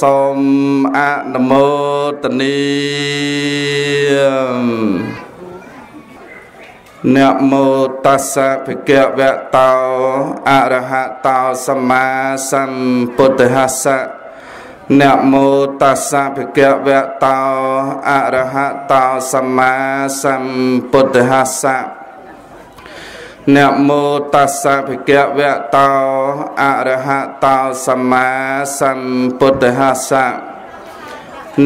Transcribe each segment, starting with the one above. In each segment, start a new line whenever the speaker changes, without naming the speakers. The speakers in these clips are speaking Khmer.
សូមអនុមោទនីនមោតស្សៈភិក្ខវៈតោអរហតោសម្មាសម្ពុទ្ធស្សៈនមោតស្សៈភិក្ខវៈតោអរហតោសម្មាសម្ពុទ្ធស្សៈ នមោតស្សៈភិក្ខវៈតោអរហតោសម្មាសម្ពុទ្ធស្សៈ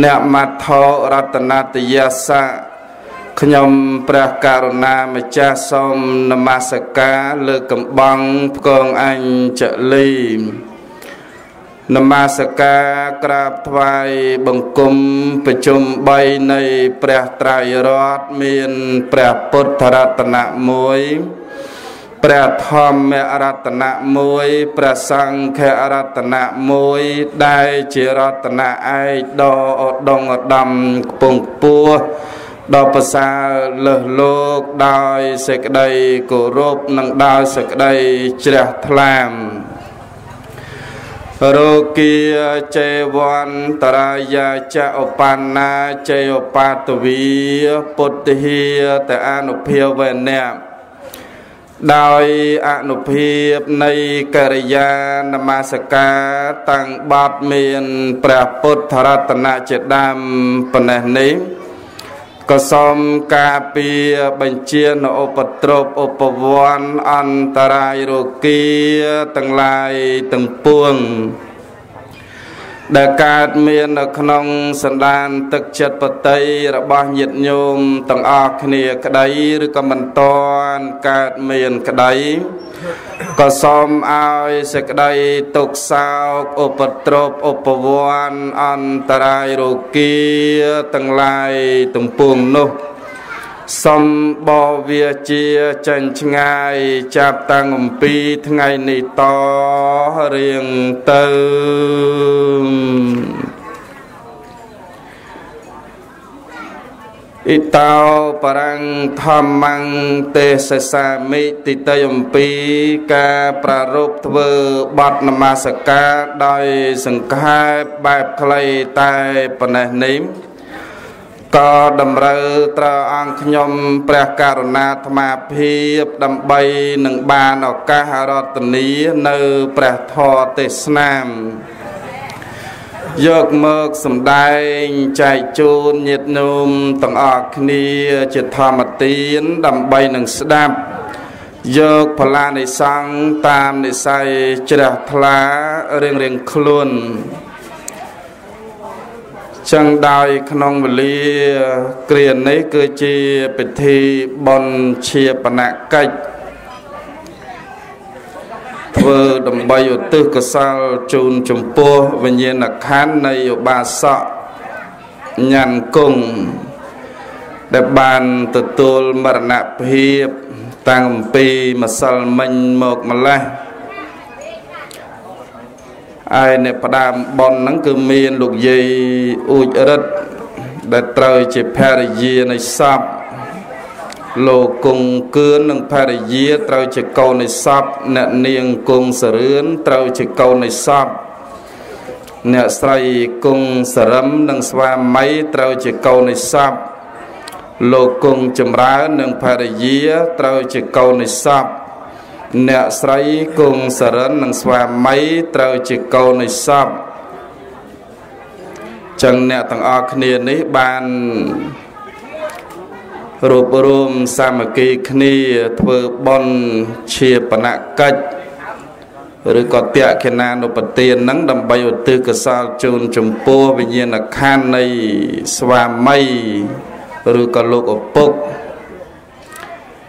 នមត្ថោរតនតយស្សៈខ្ញុំព្រះករុណាម្ចាស់សូមនមស្ការលើកកំបងផ្គងអញចលីនមស្ការក្រាបថ្វាយបង្គំប្រជុំ3នៃព្រះត្រៃរតន៍មានព្រះពុទ្ធរតនៈ1 ព្រះធម្មរតនៈ1ព្រះសង្ឃរតនៈ1ដែលជារតនៈឯកដ៏ឧត្តមឧត្តមខ្ពង់ខ្ពស់ដ៏ប្រសើរលើសលោកដោយសេចក្តីគោរពនិងដោយសេចក្តីជ្រះថ្លាមរោគាចេវន្តរាយាចឧបណ្ណាចេឧបតវីពុទ្ធិតអនុភាវេនៈ ដោយអនុភាពនៃកិរិយានមស្ការតាំងបត់មានព្រះពុទ្ធរតនៈជាដើមប៉ុណ្ណេះនេះក៏សូមការពារបញ្ជានៅឧបទ្រពឧបវ័នអន្តរាយរោគាទាំងឡាយទាំងពួង ដែលកើតមាននៅក្នុងសន្តានទឹកចិត្តបតីរបស់ញាតិញោមទាំងអស់គ្នាក្តីឬក៏មិនតន់កើតមានក្តីក៏សូមឲ្យសេចក្តីទុកសោកឧបទ្រពឧបវ័នអន្តរាយរោគាទាំងឡាយទំពួងនោះ សំបវាជាចេញឆ្ងាយចាប់តាំងអំពីថ្ងៃនេះតរៀងទៅអ៊ីតោបរាំងធម្មੰទេសសាមិតិតយអំពីការប្រារព្ធធ្វើបទនមស្ការដោយសង្ខេបបែបខ្លីតែប៉ុណ្ណេះនេះ ក៏តម្រូវត្រូវអង្គខ្ញុំព្រះករុណាអាត្មាភាពដើម្បីនឹងបានឱកាសរតនីនៅព្រះធម៌ទេសនាយកមកសំដែងចែកជូនញាតិញោមទាំងអស់គ្នាជាធម្មទានដើម្បីនឹងស្ដាប់យកផលានិសង្ឃតាមនិស័យជ្រះថ្លារៀងរៀងខ្លួន ចឹងដោយក្នុងវេលាគ្រានេះគឺជាពិធីបុណ្យជាបណកិច្ចធ្វើដើម្បីឧទ្ទិសកុសលជូនចំពោះវិញ្ញាណក្ខន្ធនៃឧបាសកញ៉ាន់គង់ដែលបានទទួលមរណភាពតាំងពីម្សិលមិញមកម្លេះ ហើយអ្នកផ្ដើមប៉ុនហ្នឹងគឺមានលោកយាយអ៊ូចរិទ្ធដែលត្រូវជាភរិយានៃសពលោកគង់គឿននិងភរិយាត្រូវជាកូននៃសពអ្នកនាងគង់សរឿនត្រូវជាកូននៃសពអ្នកស្រីគង់សរឹមនិងស្វាមីត្រូវជាកូននៃសពលោកគង់ចម្រើននិងភរិយាត្រូវជាកូននៃសព អ្នកស្រីគង់សរិននិងស្វាមីត្រូវជាកូននៃសពចឹងអ្នកទាំងអស់គ្នានេះបានរួបរวมសាមគ្គីគ្នាធ្វើបុណ្យជាបណកិច្ចឬក៏តេខេណានុបទានហ្នឹងដើម្បីឧទ្ទិសកុសលជូនចំពោះវិញ្ញាណក្ខន្ធនៃស្វាមីឬក៏លោកឪពុក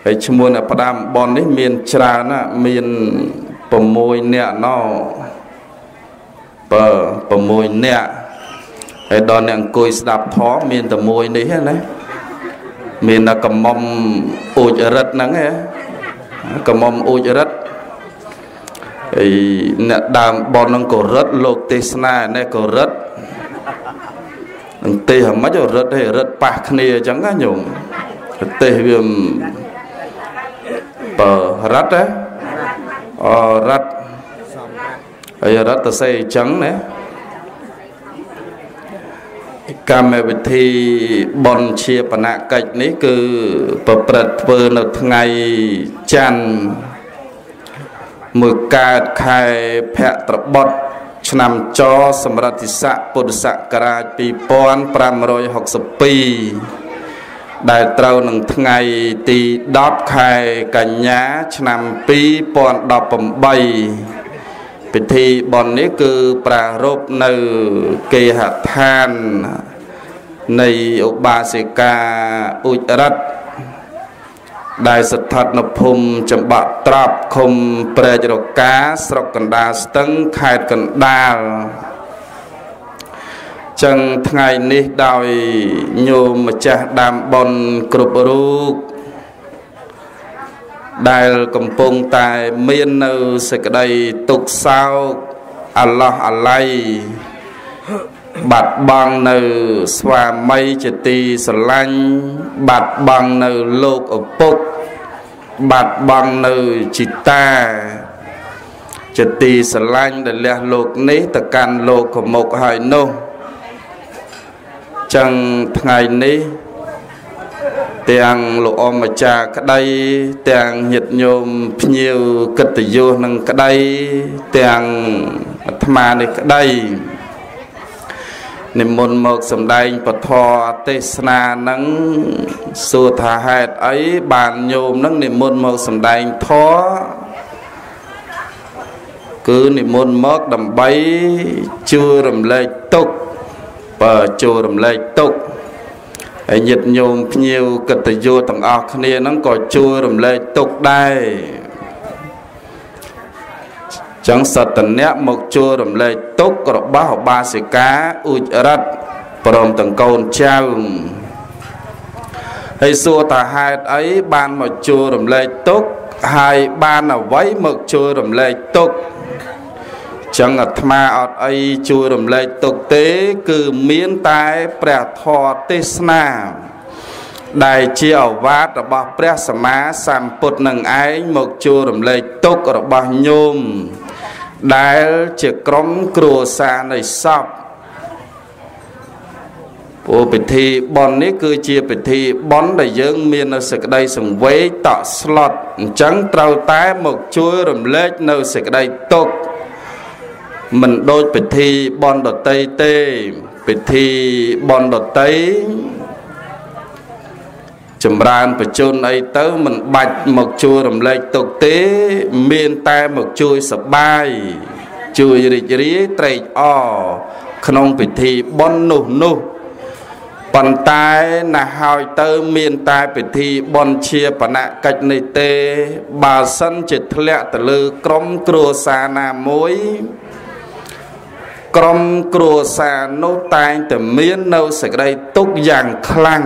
ហើយឈ្មោះអ្នកផ្ដាំបននេះមានច្រើនណាមាន6នាក់ណោបើ6នាក់ហើយដល់អ្នកអង្គុយស្ដាប់ធម៌មានតែមួយនេះណាមានតែកំមុំអ៊ូចរិទ្ធហ្នឹងហ៎កំមុំអ៊ូចរិទ្ធហើយអ្នកដើមបនហ្នឹងក៏រិទ្ធលោកទេសនានេះក៏រិទ្ធនឹងទេសហ្មងរិទ្ធឲ្យរិទ្ធប៉ះគ្នាអញ្ចឹងណាញោមទេសវា បរតអរតហើយរតសេអញ្ចឹងណាកម្មវិធីបន់ជាបណកិច្ចនេះ គឺប្រព្រឹត្តធ្វើនៅថ្ងៃច័ន្ទមួយកើតខែភទ្របទឆ្នាំចសម្រាប់ទិស័កពុទ្ធសករាជ2562 ដែលត្រូវនឹងថ្ងៃទី10ខែកញ្ញា ឆ្នាំ2018ពិធីបន់នេះគឺប្រារព្ធនៅគេហដ្ឋាន នៃឧបាសិកាអ៊ុចរិទ្ធដែលស្ថិតនៅភូមិចំបាក់ត្រាប់ឃុំព្រែករកាស្រុកកណ្ដាលស្ទឹងខេត្តកណ្ដាល ចឹងថ្ងៃនេះដោយញោមម្ចាស់ដើមបនគ្រប់រូបដែលកំពុងតែមាននៅសេចក្តីទុក្ខសោកអាឡោះអាល័យបាត់បង់នៅស្វាមីជាទីស្រឡាញ់បាត់បង់នៅលោកឪពុក បាត់បង់នៅជីតាជាទីស្រឡាញ់ដែលលះលោកនេះទៅកាន់លោកកមុកហើយនោះ ចឹងថ្ងៃនេះទាំងលោកអម្ចាស់ក្តី ទាំងញាតិញោមភ្ញៀវកិត្តិយសនឹងក្តីទាំងអាត្មានេះក្តីនិមន្តមកសំដែងពធទេសនានឹងសួរថាហេតុអីបានញោមនឹងនិមន្តមកសំដែងធរគឺនិមន្តមកដើម្បីជួយរំលែកទុក បើជួយរំលែកទុកហើយញាតិញោមភ្ញៀវកិត្តិយសទាំងអស់គ្នាហ្នឹងក៏ជួយរំលែកទុកដែរចឹងសតនៈមកជួយរំលែកទុករបស់ឧបាសិកាអ៊ូចរិទ្ធព្រមទាំងកូនចៅហើយសួរថាហេតុអីបានមកជួយរំលែកទុកហើយបានអ្វីមកជួយរំលែកទុក ចឹងអាត្មាអត់អីជួយរំលែកទុកទេ គឺមានតែព្រះធម៌ទេសនា ដែលជាអវាទរបស់ព្រះសម្មាសម្ពុទ្ធនឹងឯងមកជួយរំលែកទុករបស់ញោមដែលជាក្រុមគ្រួសារនៃសពពោពិធីបន់នេះគឺជាពិធីបន់ដែលយើង មាននៅសេចក្តីសង្វេគតក់ស្លុតអញ្ចឹងត្រូវតែមកជួយរំលែកនៅសេចក្តីទុក្ខ មិនដូចពិធីបន់ដតីទេពិធីបន់ដតីចម្រើនបជនអីទៅមិនបាច់មកជួយរំលែកទុកទេ មានតែមកជួយសបាយជួយរីករាយត្រេកអរក្នុងពិធីបន់នោះនោះប៉ុន្តែណាហើយទៅមានតែពិធីបន់ជាបណកិច្ចនេះទេ បើសិនជាធ្លាក់ទៅលើក្រុមគ្រួសារណាមួយ ក្រុមគ្រួសារនោះតែងតែមាននៅសេចក្តីទុក្ខយ៉ាងខ្លាំង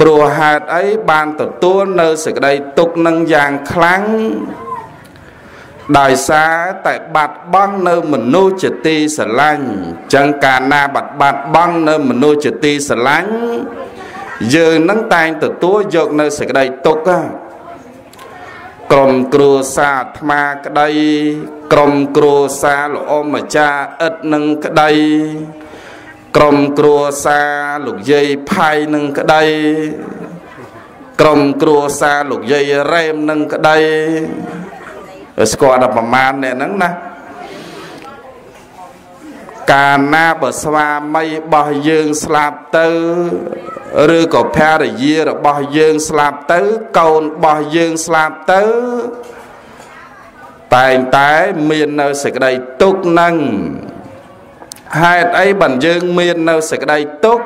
ព្រោះហេតុអីបានទទួលនៅសេចក្តីទុក្ខនឹងយ៉ាងខ្លាំងដោយសារតែបាត់បង់នៅមនុស្សជាទីស្រឡាញ់ចឹងកាលណាបាត់បាត់បង់នៅមនុស្សជាទីស្រឡាញ់យើងនឹងតែងទទួលយកនៅសេចក្តីទុក្ខក្រុមគ្រួសារអាត្មាក្តី ក្រុមគ្រួសារល្អម្ចាស់ឥតនឹងក្តីក្រុមគ្រួសារលោកយាយផៃនឹងក្តីក្រុមគ្រួសារលោកយាយរ៉េមនឹងក្តីស្គាល់ដល់ប្រមាណអ្នកហ្នឹងណាកាលណាបើស្វាមីរបស់យើងស្លាប់ទៅឬក៏ភរិយារបស់យើងស្លាប់ទៅ កូនរបស់យើងស្លាប់ទៅ តែងតែមាននៅសេចក្តីទុកនឹងហេតុអីបានយើងមាននៅសេចក្តីទុក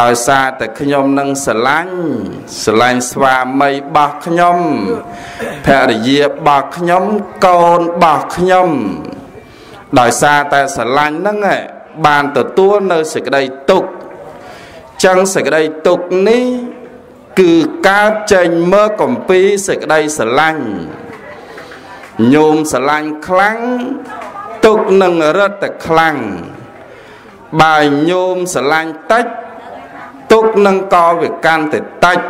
ដោយសារតែខ្ញុំនឹងស្រឡាញ់ស្រឡាញ់ស្វាមីរបស់ខ្ញុំភរិយារបស់ខ្ញុំកូនរបស់ខ្ញុំដោយសារតែស្រឡាញ់ហ្នឹងបានទទួលនៅសេចក្តីទុក្ខចឹងសេចក្តីទុក្ខនេះ គឺកើតចេញមកកំពីសេចក្តីស្រឡាញ់ ញោមស្រឡាញ់ខ្លាំងទុកនឹងរត់តែខ្លាំងបើញោមស្រឡាញ់តិចទុកនឹងក៏វាកាន់តែតិច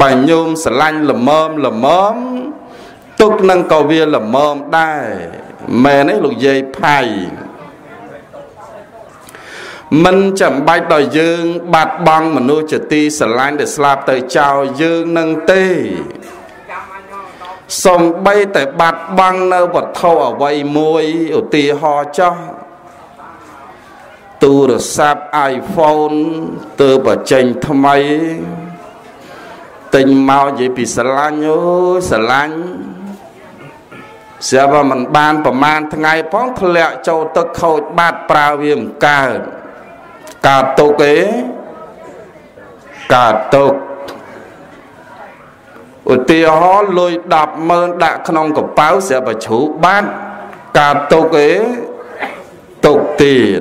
បើញោមស្រឡាញ់ល្មមល្មមទុកនឹងក៏វាល្មមដែរមែនទេលោកយាយផៃមិនចាំបាច់ដល់យើង បាត់បង់មនុស្សជាទីស្រឡាញ់ដែលស្លាប់ទៅចោលយើងនឹងទេ សំបីតែបាត់បង់នៅវត្ថុអ្វីមួយឧទាហរណ៍ចោះទូរស័ព្ទ iPhone ទើបចេញថ្មីទិញមកនិយាយពីស្រឡាញ់អូយស្រឡាញ់ស្រាប់តែមិនបានប្រមាណថ្ងៃផងធ្លាក់ចូលទឹកខូចបាត់ប្រើវាមិនកើតកើតទុកទេកើតទុក ឧទាហរណ៍លុយ100000ដាក់ក្នុងកប៉ៅស្រាប់តែជ្រូកបាត់កើតទុកទេទុកទៀត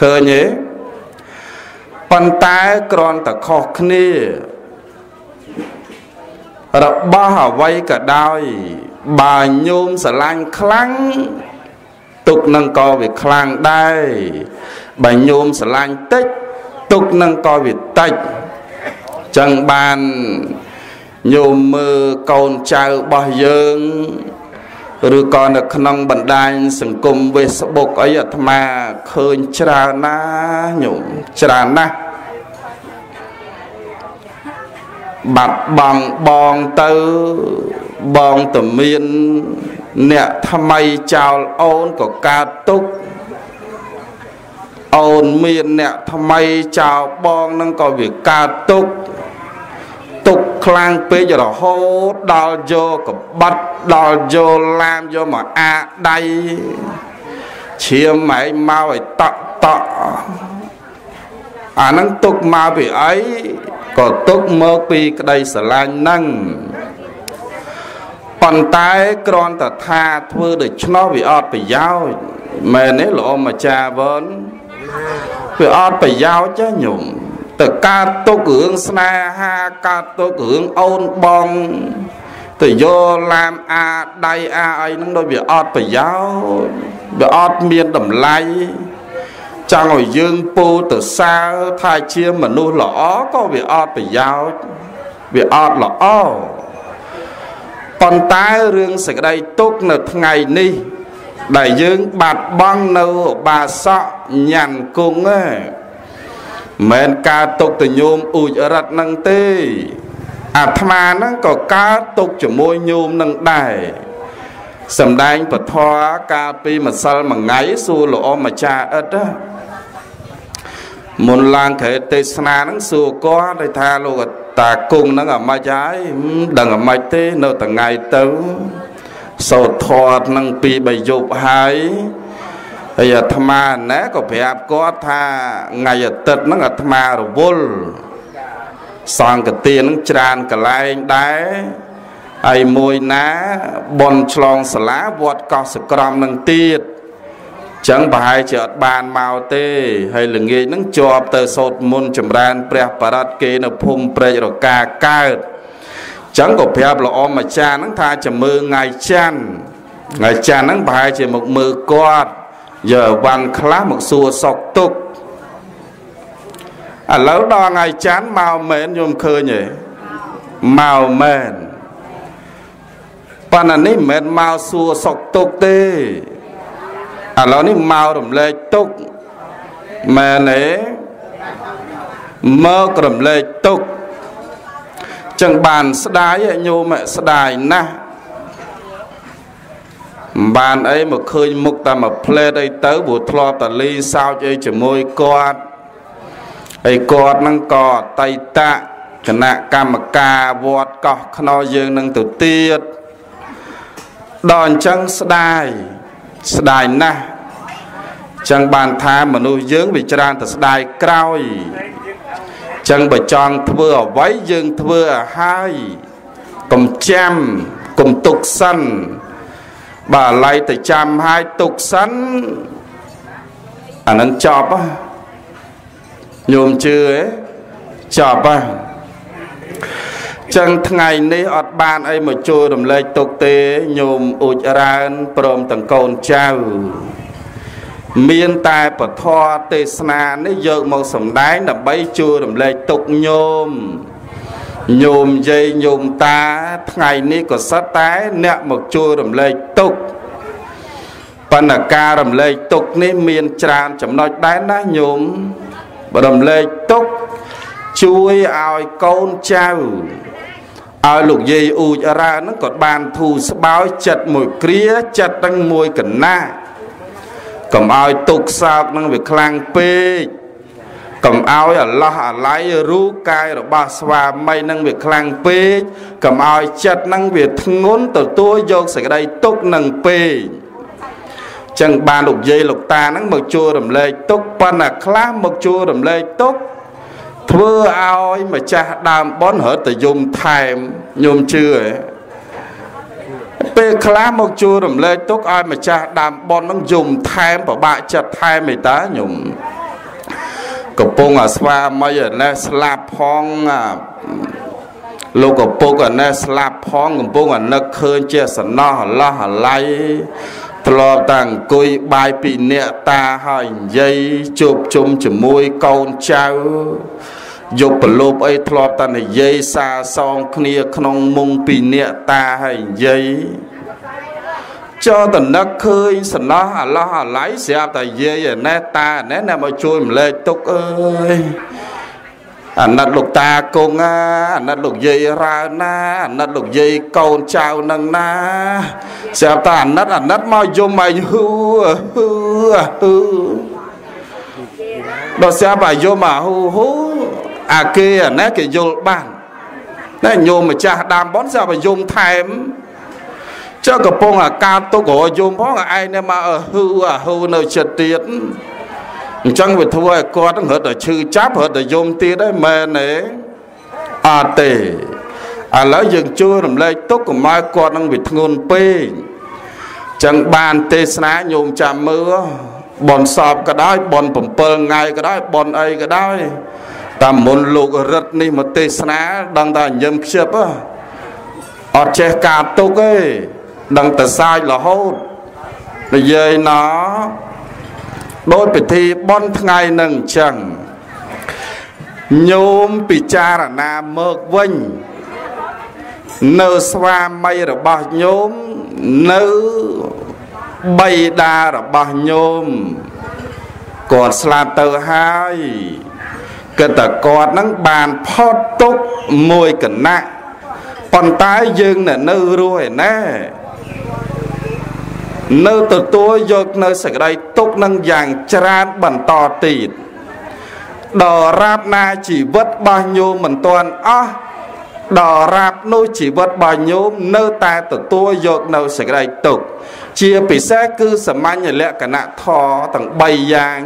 ឃើញទេប៉ុន្តែគ្រាន់តែខុសគ្នា របស់អ្វីក៏ដោយ បើញោមស្រឡាញ់ខ្លាំងទុកនឹងក៏វាខ្លាំងដែរបើញោមស្រឡាញ់តិចទុកនឹងក៏វាតិចចឹងបាន ញោមមើលកូនចៅរបស់យើងឬក៏នៅក្នុងបណ្ដាញសង្គម Facebook អីអាត្មាឃើញច្រើនណាស់ញោមច្រើនណាស់បាត់បង់បងទៅបងតមានអ្នកថ្មីចោលអូនក៏កើតទុកអូនមានអ្នកថ្មីចោលបងនឹងក៏វាកើតទុកទុក ខ្លាំងពេករហូតដល់យកកបាត់ដល់យកឡាមយកមកអាដៃឈាមឯងមកឲ្យតក់តក់អានឹងទុកមកពីអីក៏ទុកមកពីក្តីស្រឡាញ់ហ្នឹងប៉ុន្តែគ្រាន់តែថាធ្វើដូច្នោះវាអត់ប្រយោជន៍មែនទេលោកអមអាចារ្យវនវាអត់ប្រយោជន៍ចាញោម ទៅកើតទុករឿងស្នេហាកើតទុករឿងអូនបងទៅយកឡាមអាដៃអាអីហ្នឹងដូចវាអត់ប្រយោជន៍វាអត់មានតម្លៃចង់ឲ្យយើងពោលទៅសើថាជាមនុស្សល្អក៏វាអត់ប្រយោជន៍វាអត់ល្អប៉ុន្តែរឿងសេចក្តីទុកនៅថ្ងៃនេះ ដែលយើងបាត់បង់នៅបាសកញ៉ាន់គង់ទេ មិនការទុកតញោមអ៊ូចរិតនឹងទេអាត្មាហ្នឹងក៏កើតទុកជាមួយញោមនឹងដែរសំដែងពធកាលពីម្សិលមួយថ្ងៃសួរលោកអម្ចាស់អិតមុនឡើងក្រែទេសនាហ្នឹងសួរគាត់ឲ្យថាលោកតាគង់ហ្នឹងអាម៉េចហើយដឹងអាម៉េចទេនៅថ្ងៃទៅសោតធាត់ហ្នឹងពីរបីយប់ហើយ ហើយអាត្មាណាក៏ប្រាប់គាត់ថាថ្ងៃអាទិត្យហ្នឹងអាត្មារវល់សង្កទានហ្នឹងច្រើនកលែងដែរហើយមួយណាបនឆ្លងសាលាវត្តកោះសក្រំនឹងទៀតចឹងប្រហែលជាអត់បានមកទេហើយល្ងាចហ្នឹងជាប់ទៅសោតមុនចម្រើនព្រះបរតគេនៅភូមិព្រែករកាកើតចឹងក៏ប្រាប់ល្អម្ចាស់ហ្នឹងថាจะមើលថ្ងៃច័ន្ទថ្ងៃច័ន្ទហ្នឹងប្រហែលជាមកមើលគាត់ យកវ៉ាន់ខ្លះមកសួរសុកទុកឥឡូវដល់ថ្ងៃច័ន្ទមកមែនខ្ញុំឃើញទេមកមែនប៉ុន្តែនេះមិនមែនមកសួរសុកទុកទេឥឡូវនេះមករំលែកទុកមែនទេមករំលែកទុកចឹងបានស្ដាយញោមស្ដាយណាស់ បានអីមកឃើញមុខតែមួយផ្លេតអីទៅព្រោះធ្លាប់តែលីសោចអីជាមួយគាត់ហើយគាត់ហ្នឹងក៏តៃតៈគណៈកម្មការវត្តកោះខ្នោយើងនឹងទៅទៀតដល់អញ្ចឹងស្ដាយស្ដាយណាស់ចឹងបានថាមនុស្សយើងវាច្រើនតែស្ដាយក្រោយចឹងបើចង់ធ្វើអ្វីយើងធ្វើឲ្យហើយកុំចាំកុំទុកសិន បើឡៃទៅចាំហើយទុកសិនអានឹងចប់ញោមជឿទេចប់ហ៎ចឹងថ្ងៃនេះអត់បានអីមកជួយរំលែកទុកទេញោមអ៊ូចរានព្រមទាំងកូនចៅមានតែពធទេសនានេះយកមកសម្ដែងដើម្បីជួយរំលែកទុកញោម ញោមយាយញោមតាថ្ងៃនេះក៏សិតតែអ្នកមកជួយរំលែកទុកបណ្ណការរំលែកទុកនេះមានច្រើនចំណុចដែរណាញោមរំលែកទុកជួយឲ្យកូនចៅឲ្យលោកយាយអ៊ូចរ៉ាហ្នឹងក៏បានធូរស្បើយចិត្តមួយគ្រាចិត្តទាំងមួយកណាកុំឲ្យទុកសោកនឹងវាខ្លាំងពេក កុំឲ្យអាឡោះអាឡៃរូបកាយរបស់ស្វាមីនឹងវាខ្លាំងពេកកុំឲ្យចិត្តនឹងវាធ្ងន់ទទួលយកសេចក្តីទុកនឹងពេកចឹងបានលោកយាយលោកតាហ្នឹងមកជួររំលែកទុកប៉ុន្តែខ្លះមកជួររំលែកទុកធ្វើឲ្យម្ចាស់ដើមបនរត់ទៅយំថែមញោមជឿហ៎ពេលខ្លះមកជួរំលែកទុកឲ្យម្ចាស់ដើមបននឹងយំថែមប្របាក់ចិត្តថែមឯតាញោម កំពុងអាស្វាមីអានេះស្លាប់ផងលោកកំពុងអានេះស្លាប់ផងកំពុងអានឹកឃើញជាសំណោះអឡោះអាឡៃធ្លាប់តាអង្គុយបាយពីអ្នកតាហើយនិយាយជួបជុំជាមួយកូនចៅយកប្រលោបអីធ្លាប់តានិយាយសាសងគ្នាក្នុងមុងពីអ្នកតាហើយនិយាយ ចោតនឹកឃើញសំណោះអាឡោះអាឡៃស្រាប់តែយាយណែតាណែណែមកជួយម្លែកទុកអើយអាណិតលោកតាគង់ណាអាណិតលោកយាយរើណាអាណិតលោកយាយកូនចៅនឹងណាស្រាប់តែអាណិតអាណិតមកយំឲ្យហ៊ូហ៊ូហ៊ូដល់ស្រាប់តែយំមកហ៊ូហ៊ូអាគេអាណែគេយល់បានតែញោមម្ចាស់ដើមបនស្រាប់តែយំថែម ចុះកំពុងអាការទុករយំផងឯងនេះមកហ៊ូអាហ៊ូនៅចិត្តទៀតអញ្ចឹងវាធ្វើឲ្យគាត់រត់តែឈឺចាប់រត់តែយំទៀតហើយមែនទេអត់ទេឥឡូវយើងជួយរំលែកទុកកុំឲ្យគាត់នឹងវាធ្ងន់ពេកចឹងបានទេសនាញោមចាំមើលបនសពក៏ដោយបន7ថ្ងៃក៏ដោយបនអីក៏ដោយតាមមុនលោករឹតនេះមកទេសនាដឹងតែញឹមខ្ជិបអត់ចេះការទុកទេ ដឹងតែសាយរហូតនិយាយណោដោយពិធីបន់ថ្ងៃនឹងអញ្ចឹងញោមពិចារណាមកវិញ នៅស្វាមីរបស់ញោមនៅបៃតារបស់ញោមគាត់ស្លាប់ទៅហើយគិតតែគាត់នឹងបានផុតទុកមួយគណៈប៉ុន្តែយើងនៅរស់ឯណែ នៅទទួលយកនៅសេចក្តីទុកនឹងយ៉ាងច្រើនបន្តទៀតដល់រាបណាជីវិតរបស់ញោមមិនទាន់អស់ដល់រាបនោះជីវិតរបស់ញោមនៅតែទទួលយកនៅសេចក្តីទុក ជាពិសេសគឺសមាញ្ញលក្ខណៈធរទាំង3យ៉ាង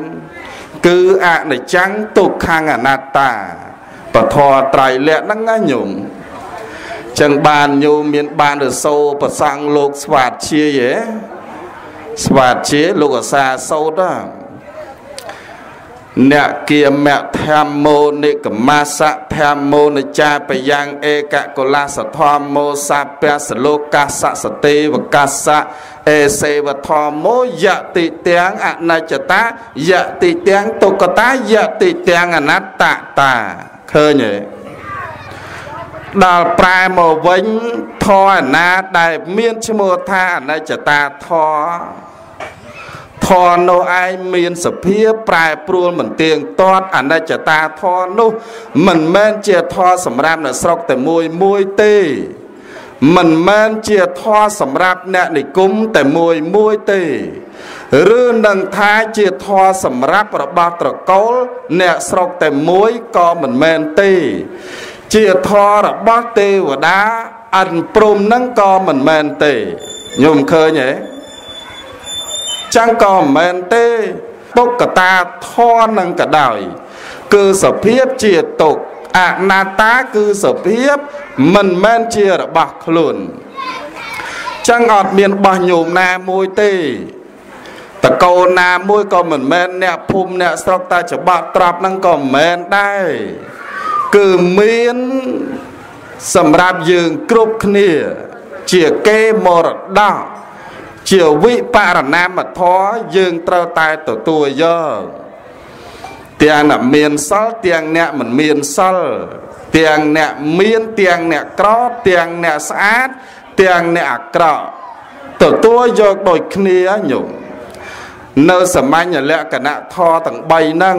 គឺអនិច្ចំទុក្ខំអនត្តាពធត្រៃលក្ខហ្នឹងណាញោម ចឹងបានញោមមានបានរសោប្រសង់លោកស្វាតជាយហ៎ស្វាតជាលោកអាសាសោតអ្នកគៀមធម្មោនិកមាសៈធម្មោនិចាបយ៉ាងឯកកុលាសធម្មោសាពៈសលោកាសៈសទេវកាសៈអេសេវធម្មោយតិទាំងអនច្ចតាយតិទាំងទុក្កតាយតិទាំងអនត្តតាឃើញទេ ដល់ប្រែមកវិញធរអណាដែលមានឈ្មោះថាអនិច្ចតាធរធរនោះឯងមានសភាពប្រែប្រួលមិនទៀងទាត់អនិច្ចតាធរនោះ មិនមែនជាធរសម្រាប់អ្នកស្រុកតែមួយមួយទេមិនមែនជាធរសម្រាប់អ្នកនិគមតែមួយមួយទេឬនឹងថាជាធរសម្រាប់របស់ត្រកូល អ្នកស្រុកតែមួយក៏មិនមែនទេ ជាធររបស់ទេវតាអិនព្រំនឹងក៏មិនមែនទេញោមឃើញទេចឹងក៏មិនមែនទេទុក្កតាធននឹងក៏ដោយ គឺសភាពជាទុក្ខអនាត្តាគឺសភាពមិនមែនជារបស់ខ្លួនចឹងអត់មានបោះញោមណាមួយទេតកូនណាមួយក៏មិនមែនអ្នកភូមិអ្នកស្រុកតែច្បាប់ត្រាប់ហ្នឹងក៏មិនមែនដែរ គឺមានសម្រាប់យើងគ្រប់គ្នា ជាគេមរតកជាវិបរណាមធរយើងត្រូវតែទទួលយកទាំងអ្នកមានសិលទាំងអ្នកមិនមានសិលទាំងអ្នកមានទាំងអ្នកក្រទាំងអ្នកស្អាតទាំងអ្នកអាក្រក់ទទួលយកដូចគ្នាញោមនៅសាមញ្ញលក្ខណៈធរទាំង3ហ្នឹង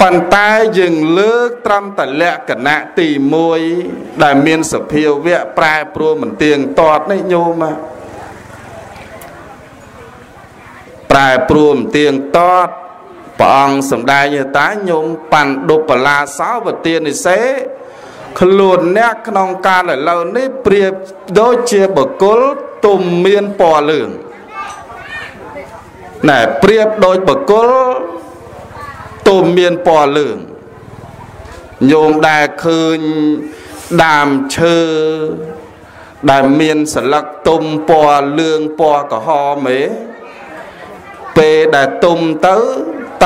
ប៉ុន្តែយើងលើកត្រឹមតែលក្ខណៈទី1ដែលមានសភាវៈប្រែប្រួលមិនទៀងទាត់នេះញោមប្រែប្រួលមិនទៀងទាត់ព្រះអង្គសម្ដែងតាញោមបណ្ឌុបលាសោវទានិសេខ្លួនអ្នកក្នុងកាលឥឡូវនេះប្រៀបដូចជាបុគ្គលទុំមានពណ៌លឿងណែប្រៀបដូចបុគ្គល ទុំមានពណ៌លឿងញោមដែលឃើញដើមឈើដែលមានស្លឹកទុំពណ៌លឿងពណ៌ក្រហមឯពេលដែលទុំទៅ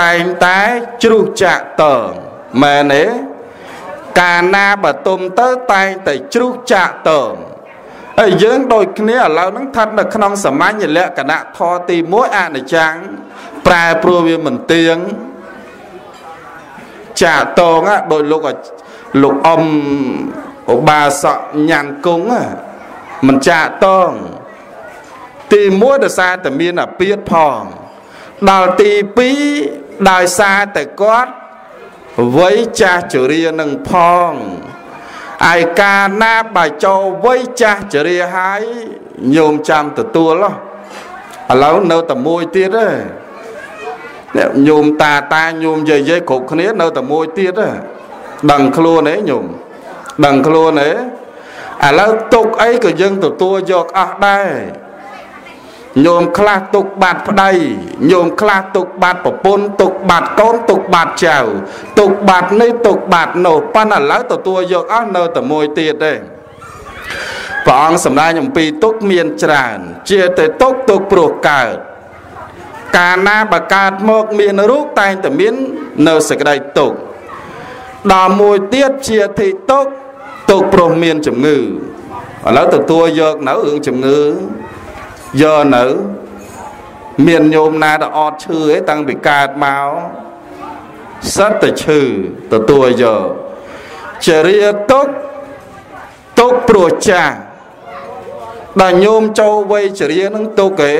តែងតែជ្រុះចាក់តើមែនទេកាលណាបើទុំទៅតែងតែជ្រុះចាក់តើហើយយើងដូចគ្នាឥឡូវហ្នឹងស្ថិតនៅក្នុងសាមញ្ញលក្ខណៈធរទី1អនិច្ចំប្រែប្រួលវាមិនទៀង ចាតងដោយលោកលោកអ៊ំឧបាសកញ៉ាន់គង់មិនចាតងទី1ដោយសារតែមានអាពាតផងដល់ទី2ដោយសារតែគាត់វ័យចាស់ជរានឹងផងឯកាលណាបើចូលវ័យចាស់ជរាហើយញោមចាំទទួលឥឡូវនៅតែមួយទៀតទេអ្នកញោមតាតាញោមយាយយាយគ្រប់គ្នានៅតែមួយទៀតទេដឹងខ្លួនទេញោមដឹងខ្លួនទេឥឡូវទុកអីក៏យើងទទួលយកអស់ដែរញោមខ្លះទុកបាត់ប្តីញោមខ្លះទុកបាត់ប្រពន្ធទុកបាត់កូនទុកបាត់ចៅទុកបាត់នេះទុកបាត់នោះប៉ុន្តែឥឡូវទទួលយកអស់នៅតែមួយទៀតទេព្រះអង្គសម្ដែងអំពីទុកមានច្រើន ជាតែទុកទុកព្រោះកើត កាលណាបើកើតមកមានរូបតែងតែមាននៅសេចក្តីទុកដល់មួយទៀតជាធិទុកទុកព្រោះមានជំងឺឥឡូវទទួលយកនៅរឿងជំងឺយកនៅមានញោមណាដែលអត់ឈឺឯតាំងពីកើតមកសិតតែឈឺទទួលយកចរិយាទុកទុកព្រោះចាស់ដែលញោមចូលវ័យចរិយានឹងទុកឯ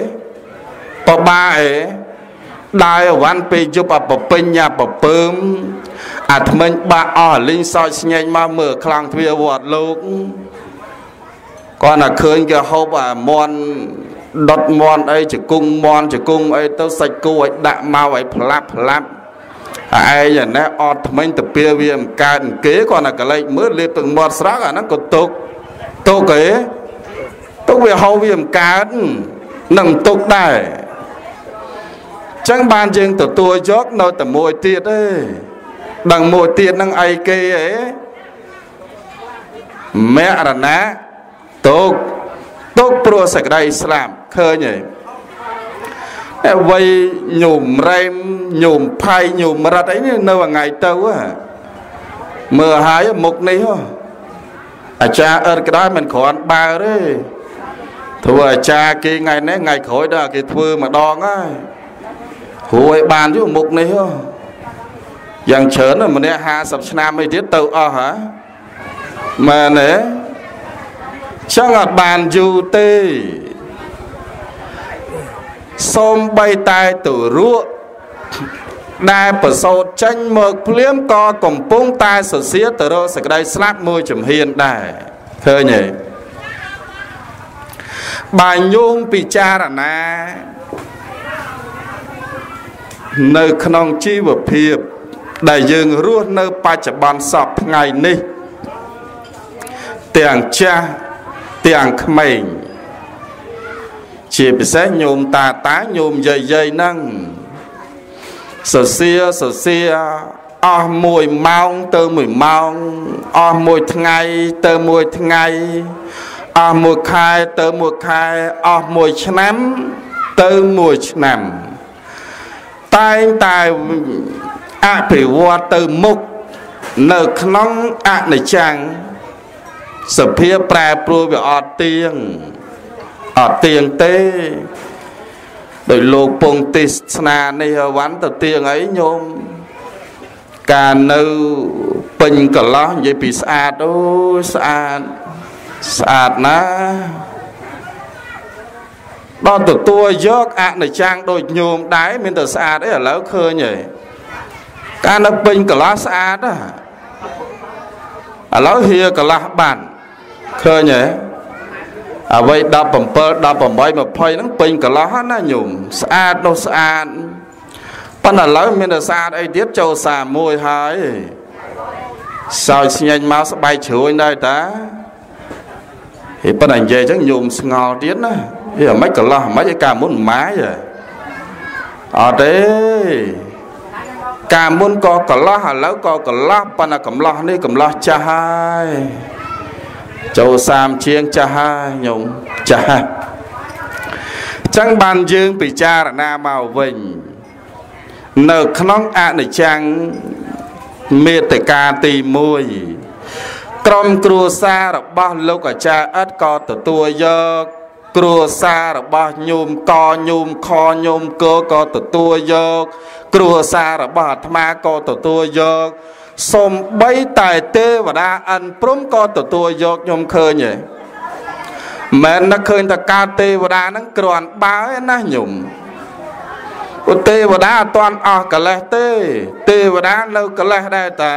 បបាឯដើរអវ៉ាន់ពេលយប់អបពេញអាបពើមអាថ្មិញបាក់អស់លីងសោចស្ញែងមកមើលខ្លាំងទ្វាវត្តលោកគាត់ណាឃើញគេហូបអាមន់ដុតមន់អីជង្គង់មន់ជង្គង់អីទៅសាច់គោឲ្យដាក់មកឲ្យផ្លាប់ផ្លាប់ឯងណែអត់ថ្មិញទៅពៀវាមិនកើតគេគាត់ណាកលេចមើលលេបទឹកមាត់ស្រក់អាហ្នឹងក៏ទុកទុកឯងទុកវាហៅវាមិនកើតនឹងទុកដែរ ចឹងបានយើងទទួលយកនៅតែមួយទៀតទេដឹងមួយទៀតនឹងអីគេហ៎មរណៈទុកទុកព្រោះសក្តីស្លាប់ឃើញទេអវ័យញោមរែមញោមផៃញោមរត់អីនេះនៅថ្ងៃទៅមើលហើយមុខនេះអាចារ្យអឺតក្តៅមិនគ្រាន់បើទេធ្វើអាចារ្យគេថ្ងៃនេះថ្ងៃក្រោយដល់គេធ្វើម្ដងហើយ គ្រូឲ្យបានយូរមុខនេះយ៉ាងច្រើនម្នាក់50ឆ្នាំអីទៀតទៅអស់ហ៎មែនទេចឹងអត់បានយូរទេសូមបីតែទៅរក់ដែលប្រសោតចេញមកភ្លាមក៏កំពុងតែសរសៀរទៅរកសក្តីស្លាប់មួយជំហានដែរឃើញទេបើញោមពិចារណា នៅក្នុងជីវភាព ដែលយើងរស់នៅបច្ចុប្បន្នសពថ្ងៃនេះ ទាំងចាស់ទាំងក្មេងជាពិសេសញោមតាតាញោមយាយយាយហ្នឹងសរសៀសរសៀអស់មួយម៉ោងទៅមួយម៉ោងអស់មួយថ្ងៃទៅមួយថ្ងៃអស់មួយខែទៅមួយខែអស់មួយឆ្នាំទៅមួយឆ្នាំ តែងតែអភិវឌ្ឍទៅមុខនៅក្នុងអនិច្ចំសភាពប្រែប្រួលវាអត់ទៀងអត់ទៀងទេដោយលោកពងទេសនានេះវ៉ាន់ទៅទៀងអីញោមការនៅពេញកន្លោះនិយាយពីស្អាតអូស្អាតស្អាតណា ដល់ទទួលយកអនិច្ចំដូចញោមដែរមានតែស្អាតអីឥឡូវឃើញហើយកាលនៅពេញកន្លោះស្អាតណាឥឡូវហៀកន្លោះបានឃើញទេអ្វី17 18 20ហ្នឹងពេញកន្លោះណាញោមស្អាតនោះស្អាតប៉ុន្តែឥឡូវមានតែស្អាតអីទៀតចូល31ហើយសោយស្ញែងមកស្បែកជ្រួញដែរតាហេប៉ុន្តែនិយាយចឹងញោមស្ងល់ទៀតណា ហេអាម៉េចកន្លោះអាម៉េចឯកាមុនម៉ាយអត់ទេកាមុនក៏កន្លោះឥឡូវក៏កន្លោះប៉ុន្តែកំឡោះនេះកំឡោះចាស់ហើយចូល30ជាងចាស់ហើយញោមចាស់ចឹងបានយើងពិចារណាមកវិញនៅក្នុងអនិច្ចំមេតិកាទី1ក្រុមគ្រួសាររបស់លោកអាចារ្យអិតក៏ទទួលយក គ្រួសាររបស់ញោមកញោមខញោមកក៏ទទួលយក គ្រួសាររបស់អាត្មាក៏ទទួលយកសំបីតែទេវតាអិនព្រំក៏ទទួលយកខ្ញុំឃើញឯងមិននឹកឃើញតកើតទេវតាហ្នឹងគ្រាន់បើឯណាញោមឧទេវតាអត់ទាន់អស់កលេសទេ ទេវតានៅកលេសដែរតា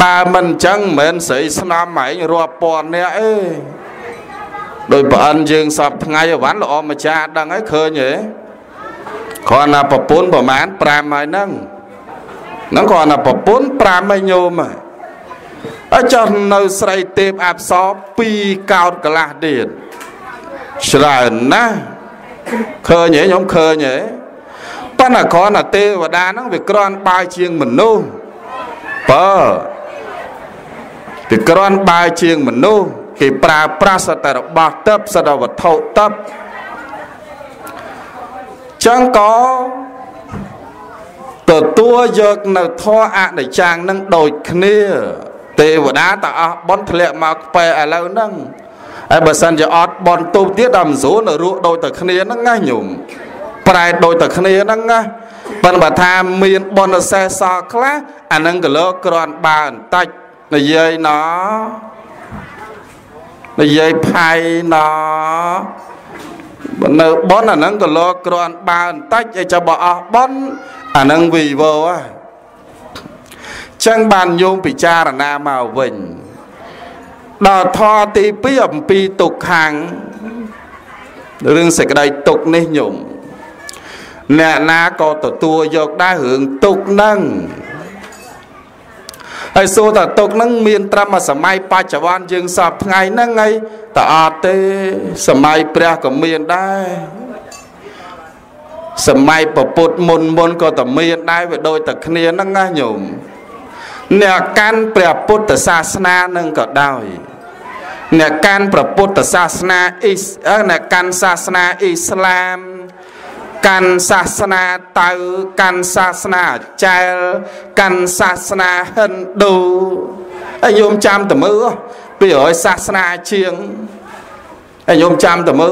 បើមិនអញ្ចឹងមិនមែនស្រីស្នំឯងរាប់ពាន់នាក់អេ ដោយប្រអិនយើងសពថ្ងៃអវ៉ាន់ល្អម្ចាស់ដឹងហើយឃើញទេគ្រាន់តែប្រពន្ធប្រមាណ5ហើយហ្នឹងហ្នឹងគ្រាន់តែប្រពន្ធ5ហើយញោមហើយអញ្ចឹងនៅស្រីទេពអប្សរ2កោតកន្លះទៀតច្រើនណាស់ឃើញទេខ្ញុំឃើញទេប៉ុន្តែគ្រាន់តែទេវតាហ្នឹងវាក្រាន់បាយជាងមនុស្សបើវាក្រាន់បាយជាងមនុស្ស គេប្រើប្រាស់សតរបស់ទឹកសតវត្ថុទឹកចឹងក៏ទទួលយកនៅធម៌អនិច្ចំនឹងដូចគ្នា ទេវតាតអស់បនធ្លាក់មកខ្ពែឥឡូវហ្នឹងហើយបើសិនជាអត់បនទូបទៀតដល់មិនស្រួលនៅរស់ដូចតែគ្នាហ្នឹងណាញោមប្រែដូចតែគ្នាហ្នឹងណាប៉ុន្តែបើថាមានបនសេះសល់ខ្លះអានឹងកលោក្រាន់បើបន្តិចនិយាយណ និយាយផៃណនៅបនអានឹងកលោក្រាន់បើបន្តិចឯចាំបើអស់បនអានឹងវីវោហ៎ចឹងបានយោមពិចារណាមកវិញដល់ធរទី2អំពីទុក្ខាំងរឿងសេចក្តីទុកនេះញោមអ្នកណាក៏ទទួលយកដែររឿងទុកហ្នឹង ហើយសួរតើទុកហ្នឹងមានត្រឹមសម័យបច្ចុប្បន្នយើងសពថ្ងៃហ្នឹងហើយតើអត់ទេសម័យព្រះក៏មានដែរសម័យពពុទ្ធមុនមុនក៏តែមានដែរវាដូចតែគ្នាហ្នឹងណាញោមអ្នកកាន់ព្រះពុទ្ធសាសនានឹងក៏ដោយអ្នកកាន់ព្រះពុទ្ធសាសនាអ៊ីសអ្នកកាន់សាសនាអ៊ីស្លាម កាន់សាសនាតៅកាន់សាសនាចែលកាន់សាសនាហិណ្ឌូហើយយោមចាំតមើពីរយសាសនាជាងហើយយោមចាំតមើ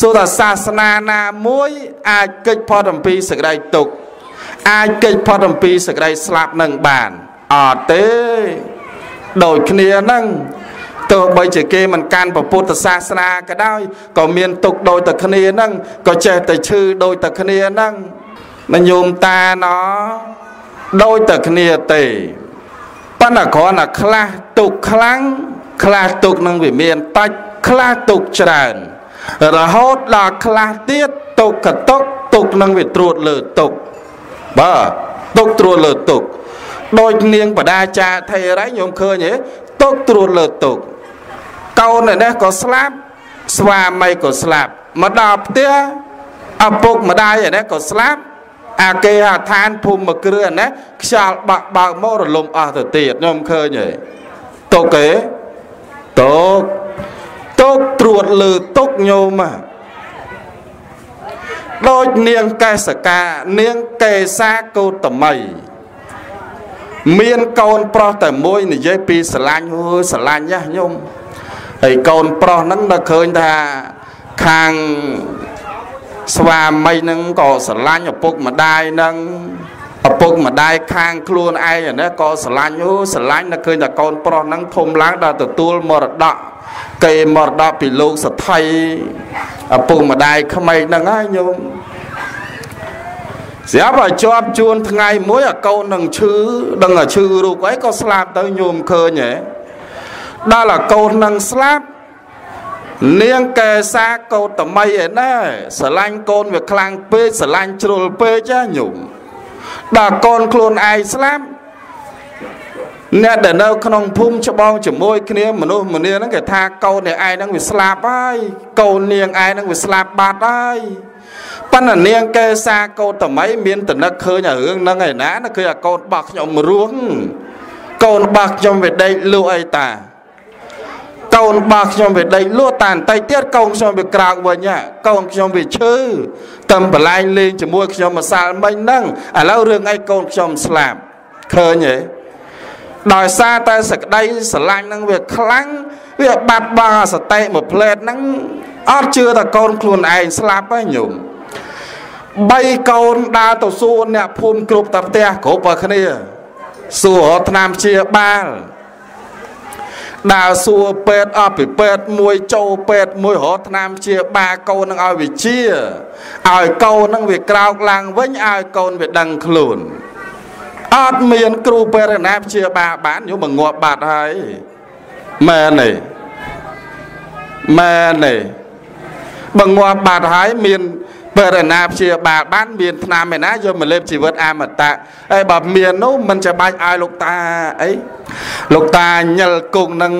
សួរថាសាសនាណាមួយអាចកិច្ចផុតអំពីសេចក្តីទុក្ខអាចកិច្ចផុតអំពីសេចក្តីស្លាប់នឹងបានអត់ទេដូចគ្នាហ្នឹង ទោះបីជាគេមិនកាន់ពុទ្ធសាសនាក៏ដោយក៏មានទុកដូចតែគ្នាហ្នឹងក៏ចេះតែឈឺដូចតែគ្នាហ្នឹងមិនញោមតាណោដូចតែគ្នាទេប៉ុន្តែគ្រាន់តែខ្លះទុកខ្លាំងខ្លះទុកនឹងវាមានតាច់ខ្លះទុកច្រើនរហូតដល់ខ្លះទៀតទុកកតុកទុកនឹងវាត្រួតលើទុកបាទទុកត្រួតលើទុកដូចនាងបដាចាថេរ៉ៃខ្ញុំឃើញទេទុកត្រួតលើទុក កូននេះក៏ស្លាប់ស្វាមីក៏ស្លាប់មកដល់ផ្ទះឪពុកម្ដាយនេះក៏ស្លាប់អាគេហដ្ឋានភូមិគ្រឿនេះខ្យល់បាក់បើកមករលំអស់ទៅទៀតខ្ញុំឃើញទេទុកទេទុកទុកត្រួតលើទុកញោមដូចនាងកេសកានាងកេសាកោតមីមានកូនប្រុសតែមួយនិយាយពីស្រឡាញ់ហួស្រឡាញ់ណាញោម ហើយកូនប្រុសហ្នឹងដល់ឃើញថាខាងស្វាមីហ្នឹងក៏ស្រឡាញ់ឪពុកម្ដាយហ្នឹងឪពុកម្ដាយខាងខ្លួនឯងណាក៏ស្រឡាញ់អូស្រឡាញ់ដល់ឃើញថាកូនប្រុសហ្នឹងធំឡើងដល់ទទួលមរតកគេមរតកពីលោកសថៃឪពុកម្ដាយក្មេកហ្នឹងហើយញោមស្រាប់ឲ្យជាប់ជួនថ្ងៃមួយអាកូននឹងឈឺដឹងតែឈឺរូបអីក៏ស្លាប់ទៅញោមឃើញហ៎ ដល់អាកូននឹងស្លាប់នាងកែសាកោតមីឯណាស្រឡាញ់កូនវាខ្លាំងពេកស្រឡាញ់ជ្រុលពេកចាញោមដល់កូនខ្លួនឯងស្លាប់អ្នកដែលនៅក្នុងភូមិច្បងជាមួយគ្នាមនុស្សម្នាហ្នឹងគេថាកូនអ្នកឯងហ្នឹងវាស្លាប់ហើយកូននាងឯងហ្នឹងវាស្លាប់បាត់ហើយប៉ុន្តែនាងកេសាកោតមីមានតនឹកឃើញអារឿងហ្នឹងឯណាគឺអាកូនរបស់ខ្ញុំរស់កូនរបស់ខ្ញុំវាដេកលក់អីតា កូនរបស់ខ្ញុំវាដេកលក់តាបន្តិចទៀតកូនខ្ញុំវាក្រោកវិញកូនខ្ញុំវាឈឺតំបលែងលេងជាមួយខ្ញុំម្សិលមិញហ្នឹងឥឡូវរឿងអីកូនខ្ញុំស្លាប់ឃើញទេដោយសារតែសក្តីស្រឡាញ់នឹងវាខ្លាំងវាបាត់បង់សតិមួយផ្លែតហ្នឹងអត់ជឿតែកូនខ្លួនឯងស្លាប់ហើយញោមបីកូនដើរទៅសួរអ្នកភូមិគ្រប់តាផ្ទះគ្រប់តែគ្នាសួររកថ្នាំព្យាបាល ដើរសួរពេទ្យអភិពេទ្យមួយចូលពេទ្យមួយរកថ្នាំព្យាបាលកូននឹងឲ្យវិជាឲ្យកូននឹងវាក្រោកឡើងវិញឲ្យកូនវាដឹងខ្លួនអត់មានគ្រូពេទ្យណាព្យាបាលបានយល់មកងាប់បាត់ហើយមែនទេមែនទេបើងាប់បាត់ហើយមាន ពេទ្យណាព្យាបាលបានមានថ្នាំឯណាយកមកលេបជីវិតអមតៈហើយបើមាននោះមិនចាំបាច់ឲ្យលោកតាអីលោកតាញិលគង់នឹង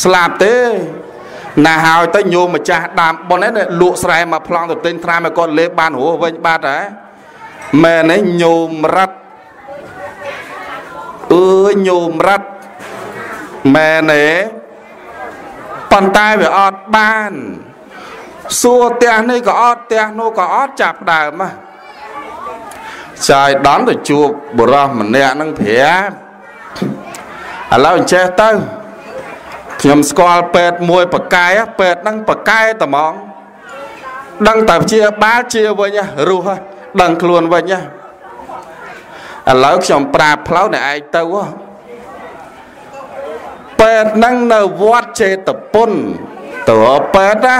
ស្លាប់ទេណាហើយទៅញោមម្ចាស់ដើមប៉ុនហ្នឹងលក់ស្រែមកប្លង់ទៅទិញថ្នាំឲ្យគាត់លេបបានរស់វិញបាត់ហ៎មែនទេញោមរ៉ាត់អើយញោមរ៉ាត់មែនទេប៉ុន្តែវាអត់បាន សួរផ្ទះនេះក៏អត់ផ្ទះនោះក៏អត់ចាប់ដើមណាចាយដន់ទៅជួបបុរសម្នាក់នឹងប្រាប់ឥឡូវអញ្ចេះទៅខ្ញុំស្គាល់ពេទ្យមួយបកែពេទ្យហ្នឹងបកែត្មងដឹងតែជាបាលជាវិញរស់ដឹងខ្លួនវិញឥឡូវខ្ញុំប្រាប់ផ្លូវអ្នកឯងទៅពេទ្យហ្នឹងនៅវត្តចេតពុនទៅពេទ្យណា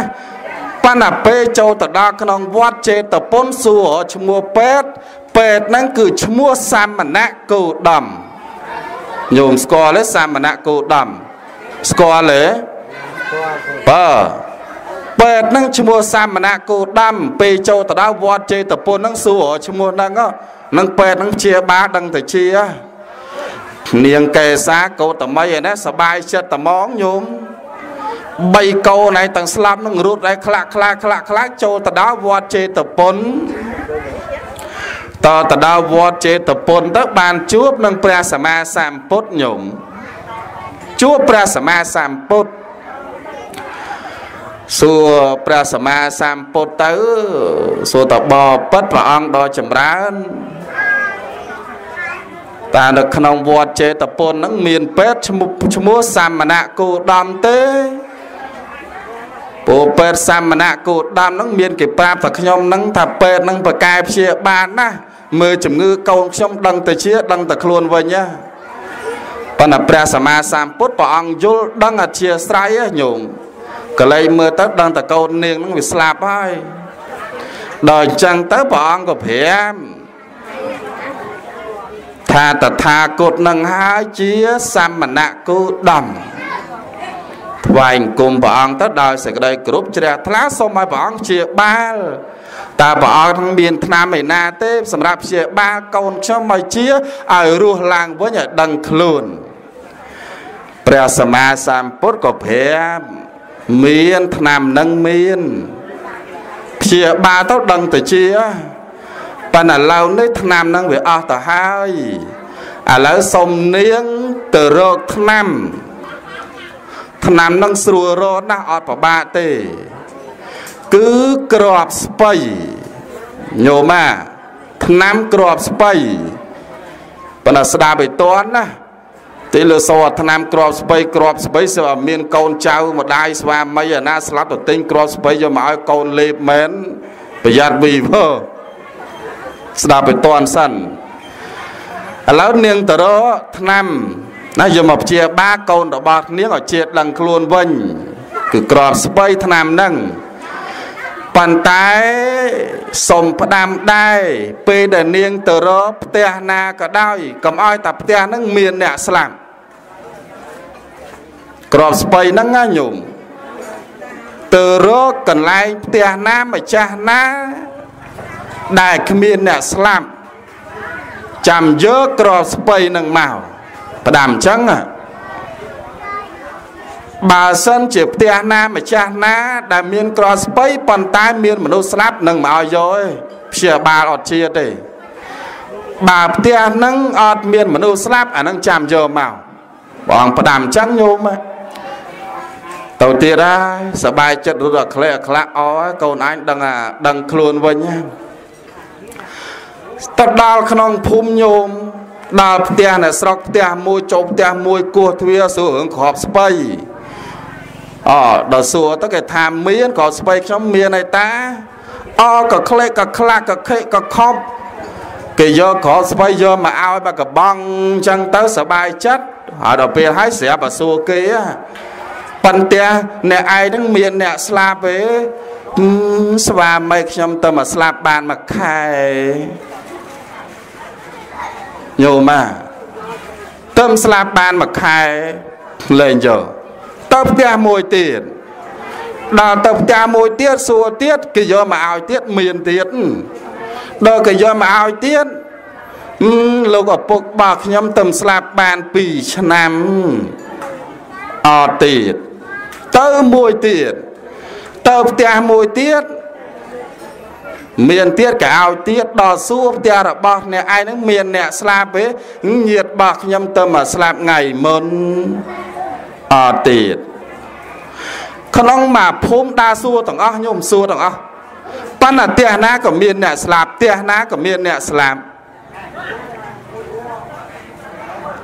ប៉ុន្តែពេលចូលទៅដល់ក្នុងវត្តចេតពុនសួរឈ្មោះពេទ្យពេទ្យហ្នឹងគឺឈ្មោះសាមណៈគោដំញោមស្គាល់ទេសាមណៈគោដំស្គាល់ទេបើពេទ្យហ្នឹងឈ្មោះសាមណៈគោដំពេលចូលទៅដល់វត្តចេតពុនហ្នឹងសួរឈ្មោះហ្នឹងហ្នឹងពេទ្យហ្នឹងជាបាដឹងទៅជា នាងកេសាកោតមីឯណាសបាយចិត្តត្មងញោម បីកូនឯងទាំងស្លាប់នឹងរត់ឯខ្លះខ្លះខ្លះខ្លះចូលទៅដល់វត្តចេតពុនតទៅដល់វត្តចេតពុនទៅបានជួបនឹងព្រះសម្មាសម្ពុទ្ធញោមជួបព្រះសម្មាសម្ពុទ្ធសួរព្រះសម្មាសម្ពុទ្ធទៅសួរតបពិតព្រះអង្គដ៏ចម្រើនតានៅក្នុងវត្តចេតពុនហ្នឹងមានពេទ្យឈ្មោះឈ្មោះសាមណៈគោដំទេ ពូពេទ្យសាមណៈគោដំហ្នឹងមានគេប្រាប់ថាខ្ញុំហ្នឹងថាពេទ្យហ្នឹងប្រកែព្យាបាលណាមើលជំងឺកូនខ្ញុំដឹងទៅជាដឹងតែខ្លួនវិញណាប៉ុន្តែព្រះសម្មាសម្ពុទ្ធព្រះអង្គយល់ដឹងអធិស្ស្រ័យញោមកលែងមើលទៅដឹងតែកូននាងហ្នឹងវាស្លាប់ហើយដល់អញ្ចឹងទៅព្រះអង្គក៏ប្រាប់ថាតថាគតនឹងហើយជាសមណៈគូដំ ថ្វាយអង្គមព្រះអង្គទៅដោយសេចក្តីគោរពជ្រះថ្លាសូមឲ្យព្រះអង្គជាបាលតើព្រះអង្គមានថ្នាំឯណាទេ សម្រាប់ព្យាបាលកូនខ្ញុំឲ្យជាឲ្យរស់ឡើងវិញឲ្យដឹងខ្លួនព្រះសម្មាសម្ពុទ្ធក៏ប្រាប់មានថ្នាំនឹងមានព្យាបាលទៅដឹងទៅជាប៉ុន្តែឡូវនេះថ្នាំនឹងវាអស់ទៅហើយឥឡូវសុំនាងទៅរកថ្នាំ ថ្នាំនឹងស្រួលរត់ណាស់អត់ពិបាកទេ គឺក្របស្បៃញោមអាថ្នាំក្របស្បៃប៉ុន្តែស្ដាប់ឲ្យតន់ណាទីលើសោថ្នាំក្របស្បៃក្របស្បៃសើមានកូនចៅម្ដាយស្វាមីអាណាស្លាប់ទៅទិញក្របស្បៃយកមកឲ្យកូនលេបមែនប្រយ័ត្នវីវើស្ដាប់ឲ្យតន់សិនឥឡូវនាងតរថ្នាំ ណាយកមកព្យាបាលកូនរបស់នាងឲ្យជាតិដឹងខ្លួនវិញ គឺក្របស្បៃឆ្នាំហ្នឹងប៉ុន្តែសុំផ្ដាំដែរពេលដែលនាងទៅរកផ្ទះណាក៏ដោយកុំឲ្យតែផ្ទះហ្នឹងមានអ្នកស្លាប់ក្របស្បៃហ្នឹងណាញោមទៅរកកន្លែងផ្ទះណាម្ចាស់ណា ដែលគ្មានអ្នកស្លាប់ចាំយកក្របស្បៃនឹងមក ផ្ដាំអញ្ចឹងបើសិនជាផ្ទះណាម្ចាស់ណា ដែលមានក្រស្បៃប៉ុន្តែមានមនុស្សស្លាប់នឹងមកឲ្យយកទេព្យាបាលអត់ជាតិទេបើផ្ទះហ្នឹងអត់មានមនុស្សស្លាប់អាហ្នឹងចាំយកមកបងផ្ដាំអញ្ចឹងញោមហ៎ទៅទៀតហើយសបាយចិត្តរត់ដល់ក្លែក្លាក់អហើយកូនអញដឹងអាដឹងខ្លួនវិញទៅដល់ក្នុងភូមិញោម ដល់ផ្ទះនៅស្រុកផ្ទះមួយចូលផ្ទះមួយគោះទ្វារសួររឿងក្របស្បៃអដល់សួរទៅគេថាមានក្របស្បៃខ្ញុំមានឯតាអក៏ក្លេកក៏ខ្លាក់ក៏ខេកក៏ខប់គេយកក្របស្បៃយកមកឲ្យមកកបងអញ្ចឹងទៅសបាយចិត្តហើយដល់ពេលហើយស្រាប់តែសួរគេប៉ុន្តែអ្នកឯងហ្នឹងមានអ្នកស្លាប់ទេស្វាមីខ្ញុំទៅមកស្លាប់បានមួយខែ ញោមទៅស្លាប់បានមួយខែលែងយកទៅផ្ទះមួយទៀតដល់ទៅផ្ទះមួយទៀតសួរទៀតគេយកមកឲ្យទៀតមានទៀតដល់គេយកមកឲ្យទៀតលោកឪពុករបស់ខ្ញុំទៅស្លាប់បាន2ឆ្នាំអត់ទៀតទៅមួយទៀតទៅផ្ទះមួយទៀត មានទៀតក៏ឲ្យទៀតដល់សួរផ្ទះរបស់អ្នកឯងហ្នឹងមានអ្នកស្លាប់ទេញាតរបស់ខ្ញុំទៅមកស្លាប់ថ្ងៃមុនអត់ទៀតក្នុងមួយភូមិដើរសួរទាំងអស់ញោមសួរទាំងអស់ប៉ុន្តែផ្ទះណាក៏មានអ្នកស្លាប់ផ្ទះណាក៏មានអ្នកស្លាប់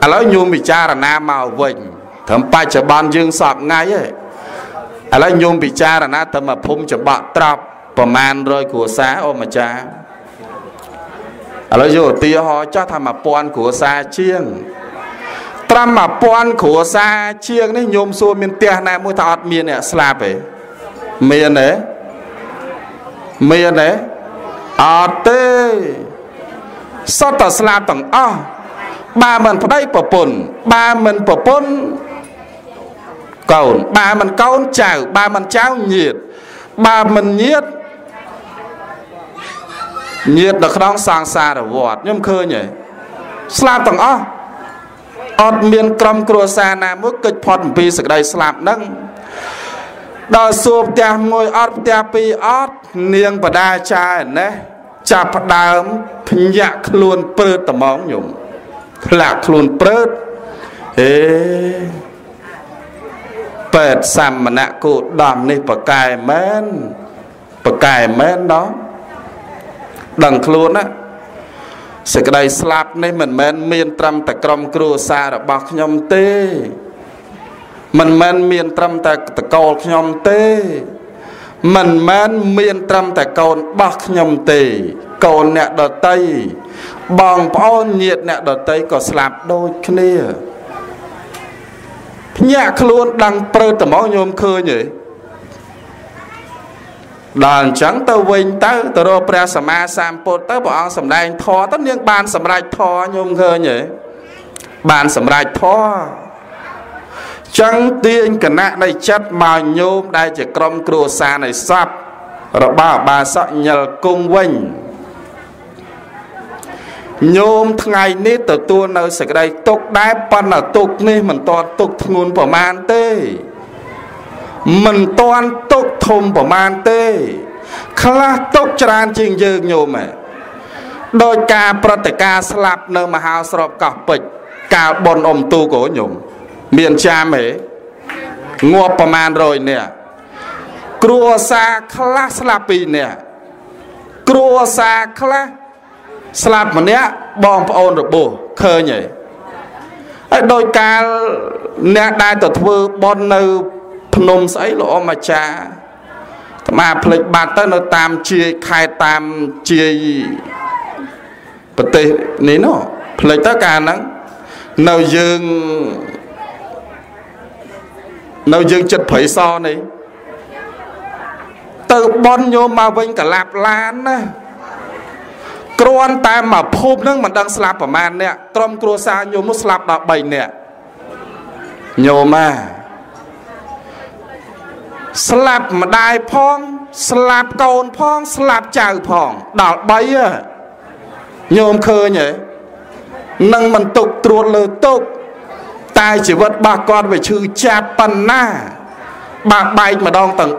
ឥឡូវញោមពិចារណាមកវិញត្រឹមបច្ចុប្បន្នយើងសពថ្ងៃឯងឥឡូវញោមពិចារណាទៅមកភូមិច្បក់ត្រប់ ប្រមាណ100គ្រួសារអូម្ចាស់ឥឡូវយកឧទាហរណ៍ចាស់ថា1000គ្រួសារជាងត្រឹម1000គ្រួសារជាងនេះញោមសួរមានផ្ទះណាមួយថាអត់មានអ្នកស្លាប់ទេមានទេមានទេអត់ទេសតតែស្លាប់ទាំងអស់បើមិនប្តីប្រពន្ធបើមិនប្រពន្ធកូនបើមិនកូនចៅបើមិនចៅញាតបើមិនញាត ញាតនៅក្នុងសង្សារវត្តខ្ញុំឃើញហ៎ស្លាប់ទាំងអស់អត់មានក្រុមគ្រួសារណាមួយកិច្ចផុតអំពីសក្តីស្លាប់ហ្នឹងដល់សួរផ្ទះមួយអត់ផ្ទះពីរអត់នាងបដាចាណេះចាប់ផ្ដើមភ្ញាក់ខ្លួនព្រឺតហ្មងញោមធ្លាក់ខ្លួនព្រឺតហេពេតសមណៈគោដំនេះប្រកែមែនប្រកែមែនដល់ ដឹងខ្លួនណាសេចក្តីស្លាប់នេះមិនមែនមានត្រឹមតែក្រុមគ្រួសាររបស់ខ្ញុំទេ មិនមែនមានត្រឹមតែតកូលខ្ញុំទេ មិនមែនមានត្រឹមតែកូនរបស់ខ្ញុំទេ កូនអ្នកដតីបងប្អូនញាតិអ្នកដតីក៏ស្លាប់ដូចគ្នាភ្ញាក់ខ្លួនដឹងព្រឺត្មងញោមឃើញទេ ដល់អញ្ចឹងទៅវិញទៅទៅរកព្រះសម្មាសម្ពុទ្ធទៅព្រះអង្គសម្ដែងធម៌ទៅនាងបានសម្រេចធម៌ញោមឃើញទេបានសម្រេចធម៌ចឹងទាញគណៈនៃចិត្តមកញោមដែលជាក្រុមគ្រួសារនៃសពរបស់បាសកញលគង់វិញញោមថ្ងៃនេះទទួលនៅសេចក្តីទុកដែរប៉ុន្តែទុកនេះមិនតន់ទុកធ្ងន់ប្រមាណទេ មិនតន់ទុកធំប្រមាណទេ ខ្លះទុកច្រើនជាងយើងញោមហ៎ដោយការប្រតិការស្លាប់នៅមហាស្របកោះពេជ្រកាលបនអ៊ំទូកោញោមមានចាមហ៎ងាប់ប្រមាណ100នាក់គ្រួសារខ្លះស្លាប់2នាក់គ្រួសារខ្លះស្លាប់ម្នាក់បងប្អូនរបួសឃើញហ៎ហើយដោយកាលអ្នកដែលទៅធ្វើបន់នៅ ភ្នំស្អីលោកអម្ចាស់អាមាផ្លេចបាត់ទៅនៅតាមជាយខេត្តតាមជាយប្រទេសនេះនោះផ្លេចទៅកាលហ្នឹងនៅយើងនៅយើងចិត្តព្រៃសនេះទៅបនញោមមកវិញកលាប់ឡានណាគ្រាន់តែមកភពហ្នឹងមិនដឹងស្លាប់ប្រមាណអ្នកក្រុមគ្រួសារញោមនោះស្លាប់ដល់3នាក់ញោមណា ស្លាប់ម្ដាយផង ស្លាប់កូនផង ស្លាប់ចៅផងដល់3ញោមឃើញទេនឹងមិនទុកត្រួតលើទុកតែជីវិតរបស់គាត់វាឈឺចាប់ប៉ុណ្ណាបាក់បែកម្ដងទាំង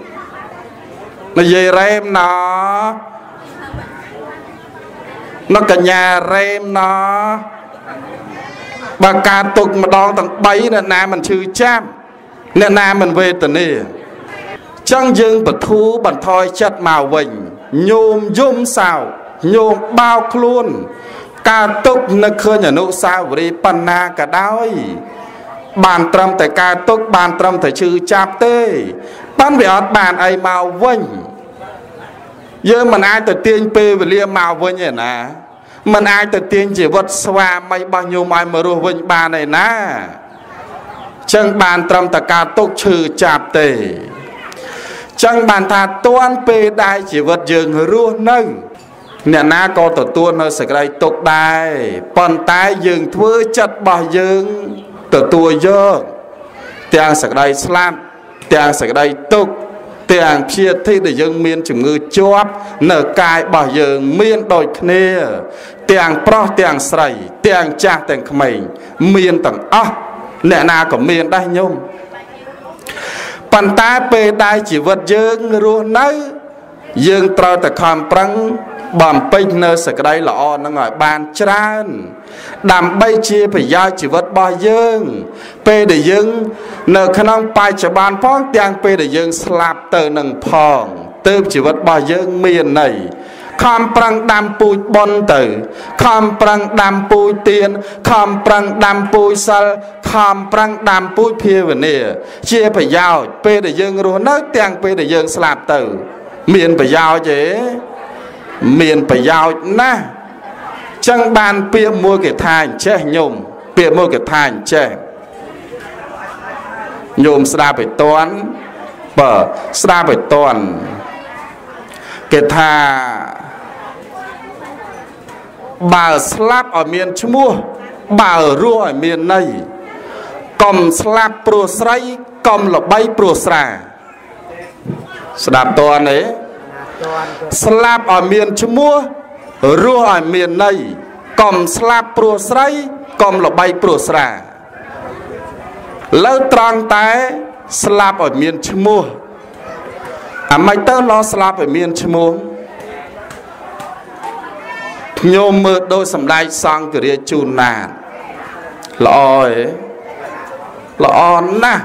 3និយាយរ៉េមណោនៅកញ្ញារ៉េមណោបើការទុកម្ដងទាំង3អ្នកណាមិនឈឺចាប់ អ្នកណាមិនវេទនាចឹងយើងបធូបន្ថយចិត្តមកវិញញោមយំសោញោមបោកខ្លួនការទុកនៅឃើញអនុសាវរីយ៍បណ្ណាក៏ដោយបានត្រឹមតែការទុកបានត្រឹមតែឈឺចាប់ទេប៉ុន្តែវាអត់បានអីមកវិញយើងមិនអាចទៅទាញពេលវេលាមកវិញទេណាមិនអាចទៅទាញជីវិតស្វាមីរបស់ញោមឲ្យមករស់វិញបានទេណា ចឹងបានត្រឹមតែការទុកឈឺចាប់ទេចឹងបានថាតាន់ពេលដែលជីវិតយើងរស់នៅអ្នកណាក៏ទទួលនៅសេចក្តីទុកដែរប៉ុន្តែយើងធ្វើចិត្តរបស់យើងទទួលយកទាំងសេចក្តីស្លាប់ទាំងសេចក្តីទុកទាំងព្យាធិដែលយើងមានជំងឺជាប់នៅកាយរបស់យើងមានដូចគ្នា ទាំងប្រុសទាំងស្រី ទាំងចាស់ទាំងក្មេងមានទាំងអស់ អ្នកណាក៏មានដែរញោមប៉ុន្តែពេលដែលជីវិតយើងរស់នៅ យើងត្រូវតែខំប្រឹងបំពេញនៅសក្តីល្អនឹងឲ្យបានច្រើន ដើម្បីជាប្រយោជន៍ជីវិតរបស់យើង ពេលដែលយើង នៅក្នុងបច្ចុប្បន្នផងទាំងពេលដែលយើងស្លាប់ទៅនឹងផងទើបជីវិតរបស់យើងមានន័យ ខំប្រឹងដាំពូជបនទៅ ខំប្រឹងដាំពូជទៀនខំប្រឹងដាំពូជសិលខំប្រឹងដាំពូជភាវនា ជាប្រយោជន៍ពេលដែលយើងរស់នៅ ទាំងពេលដែលយើងស្លាប់ទៅ មានប្រយោជន៍ទេមានប្រយោជន៍ណាស់ចឹងបានពាក្យមួយគេថាអញ្ចេះញោមពាក្យមួយគេថាអញ្ចេះញោមស្ដាប់ឲ្យតន់បើស្ដាប់ឲ្យតន់គេថា បើស្លាប់ឲ្យមានឈ្មោះបើរស់ឲ្យមានន័យកុំស្លាប់ព្រោះស្រីកុំល្បីព្រោះស្រា ស្ដាប់តន់ទេស្លាប់ឲ្យមានឈ្មោះរស់ឲ្យមានន័យកុំស្លាប់ព្រោះស្រីកុំល្បីព្រោះស្រាលើត្រង់តែស្លាប់ឲ្យមានឈ្មោះអាមិនទៅឡស្លាប់ឲ្យមានឈ្មោះ ញោមមើលដូចសម្ដេចសង្ឃរាជជូនណាតល្អឯងល្អណាស់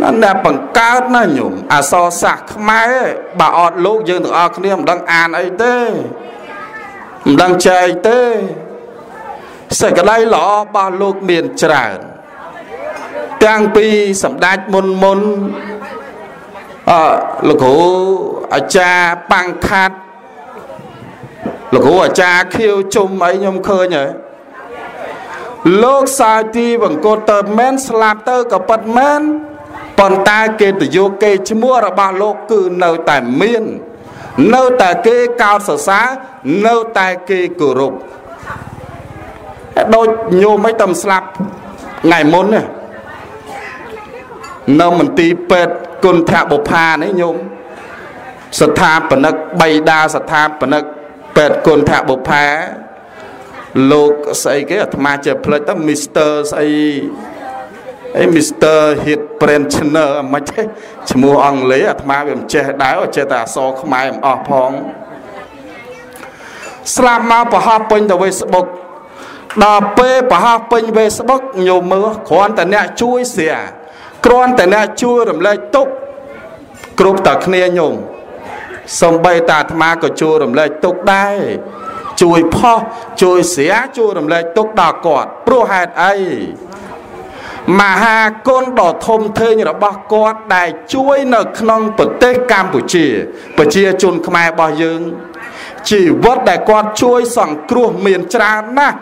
ណាអ្នកបង្កើតណាញោមអសរសាស្ត្រខ្មែរបើអត់លោកយើងទាំងអស់គ្នាមិនដឹងអានអីទេមិនដឹងចែកទេសេចក្តីល្អរបស់លោកមានច្រើនទាំងពីសម្ដេចមុនមុនអលោកគ្រូអាចារ្យប៉ាំងខាត់ លោកគ្រូអាចារ្យខៀវជុំអីខ្ញុំឃើញហើយលោកសាទីបង្គត់ទៅមែនស្លាប់ទៅក៏ប៉ិតមែនប៉ុន្តែគេទយកគេឈ្មោះរបស់លោកគឺនៅតែមាន នៅតែគេកោតសរសើរនៅតែគេគោរពដូចញោមមិនតំស្លាប់ថ្ងៃមុននេះនៅមន្ទីរពេទ្យគុណធបុផានេះញោមស្ថាបនិកបៃតាស្ថាបនិក ពេទ្យគុណធបុផាលោកស្អីគេអាត្មាចេះផ្លេចទៅមីស្ទ័រស្អីអី Mr. Hit Prenchner មិនទេឈ្មោះអង់គ្លេសអាត្មាវាមិនចេះដែរចេះតែអក្សរខ្មែរមិនអស់ផងស្លាប់មកប្រហោះពេញទៅ Facebook ដល់ពេលប្រហោះពេញ Facebook ញោមមើលគ្រាន់តែអ្នកជួយ share គ្រាន់តែអ្នកជួយរំលែកទុកគ្រប់តែគ្នាញោម សំបីតាអាត្មាក៏ជួយរំលែកទុកដែរជួយផុសជួយស្រាជួយរំលែកទុកដល់គាត់ព្រោះហេតុអីមហាគុណដ៏ធំធេងរបស់គាត់ដែលជួយនៅក្នុងប្រទេសកម្ពុជា ប្រជាជនខ្មែររបស់យើងជីវិតដែលគាត់ជួយសង្គ្រោះមានច្រើនណាស់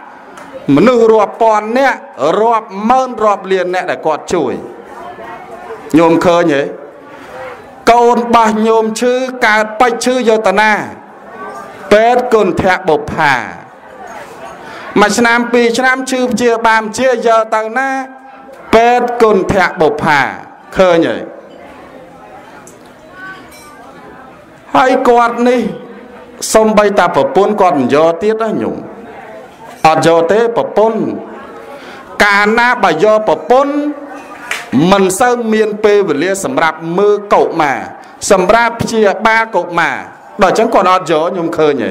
មនុស្សរាប់ពាន់នាក់រាប់ម៉ឺនរាប់លានអ្នកដែលគាត់ជួយញោមឃើញទេ កូនបោះញោមឈឺកើតបាច់ឈឺយកតាណាពេទ្យគុណធៈបុផាមួយឆ្នាំពីរឆ្នាំឈឺជាបានជាយកទៅណាពេទ្យគុណធៈបុផាឃើញហើយហើយគាត់នេះសំបីតាប្រពន្ធគាត់មិនយកទៀតណាញោមអត់យកទេប្រពន្ធកាលណាបើយកប្រពន្ធ មិនសូវមានពេលវេលាសម្រាប់មើលកុមារសម្រាប់ព្យាបាលកុមារដល់អញ្ចឹងគាត់អត់យកខ្ញុំឃើញទេ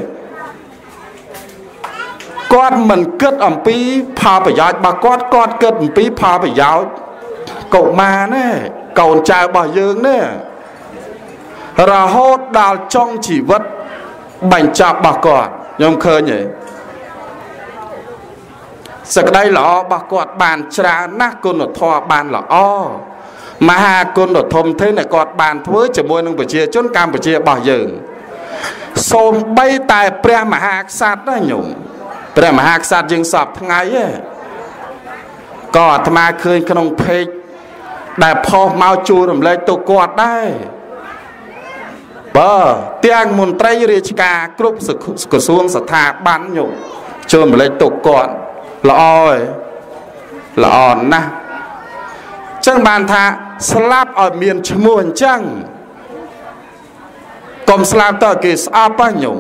គាត់មិនគិតអំពីផលប្រយោជន៍របស់គាត់គាត់គិតអំពីផលប្រយោជន៍កុមារណាកូនចៅរបស់យើងណារហូតដល់ចុងជីវិតបញ្ចប់របស់គាត់ខ្ញុំឃើញទេ សក្តីល្អរបស់គាត់បានច្រើនណាស់គុណធម៌បានល្អមហាគុណធម៌ទេដែលគាត់បានធ្វើជាមួយនឹងប្រជាជនកម្ពុជារបស់យើងសូម្បីតែព្រះមហាក្សត្រណាញោមព្រះមហាក្សត្រយើងសពថ្ងៃឯងក៏អាត្មាឃើញក្នុងเพจដែលផុសមកជួររំលែកទៅគាត់ដែរបើទាំងមន្ត្រីរាជការគ្រប់ក្រសួងស្ថាប័នញោមចូលរំលែកទៅគាត់ ល្អឯងល្អណាស់ចឹងបានថាស្លាប់ឲ្យមានឈ្មោះអញ្ចឹងកុំស្លាប់ទៅគេស្អប់ហ៎ញោម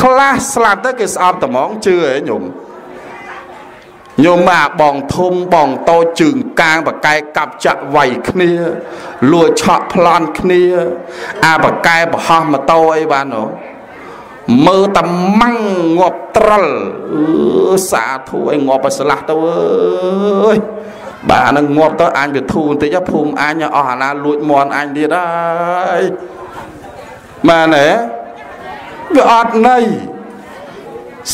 ខ្លះស្លាប់ទៅគេស្អប់ត្មងជឿហ៎ញោមញោមមកបងធំបងតូចជើងកាងបកែកាប់ចាក់វាយគ្នាលួចឆក់ប្លន់គ្នា អាបកែបរហោះម៉ូតូអីបាននោះ មើលតែម៉ាំងងាប់ត្រលអឺសាធុឲ្យងាប់ឲ្យស្លាស់ទៅអើយបាទហ្នឹងងាប់ទៅអញវាធូរបន្តិចភូមិអញអស់អាណាលួចមន់អញទៀតហើយមែនទេវាអត់ន័យ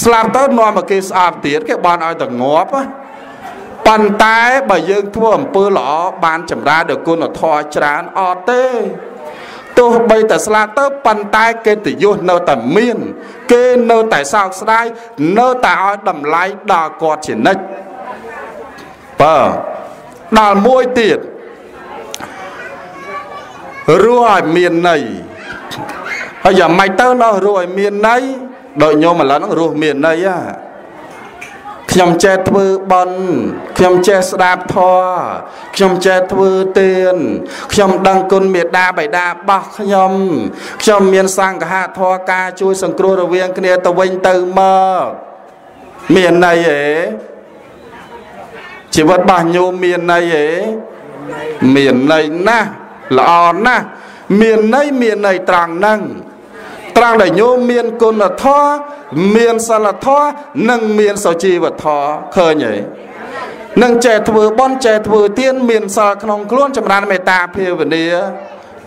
ស្លាប់ទៅនាំមកគេស្អប់ទៀតគេបានឲ្យតែងាប់ប៉ុន្តែបើយើងធ្វើអំពើល្អបានចម្រើនដល់គុណធម៌ច្រើនអត់ទេ ទោះបីតែស្លាប់ទៅប៉ុន្តែកិត្តិយសនៅតែមាន គេនៅតែសោកស្ដាយនៅតែឲ្យតម្លៃដល់គាត់ជានិច្ចបើដល់មួយទៀតរស់ឲ្យមានន័យហើយយ៉ាងម៉េចទៅនោះរស់ឲ្យមានន័យដូចញោមឥឡូវហ្នឹងរស់មានន័យហ่า ខ្ញុំចេះធ្វើបន់ខ្ញុំចេះស្ដាប់ធម៌ខ្ញុំចេះធ្វើទានខ្ញុំដឹងគុណមេត្តាបិតារបស់ខ្ញុំខ្ញុំមានសង្ឃៈធម៌ការជួយសង្គ្រោះរវាងគ្នាទៅវិញទៅមកមានន័យទេជីវិតរបស់ញោមមានន័យទេមានន័យណាស់ល្អណាស់មានន័យមានន័យត្រង់ហ្នឹង ត្រង់ដែលញោមមានគុណធម៌មានសិលធម៌និងមានសុជីវធម៌ឃើញទេនឹងចេះធ្វើបន់ចេះធ្វើទានមានសិលក្នុងខ្លួនចម្រើនមេត្តាភាវនា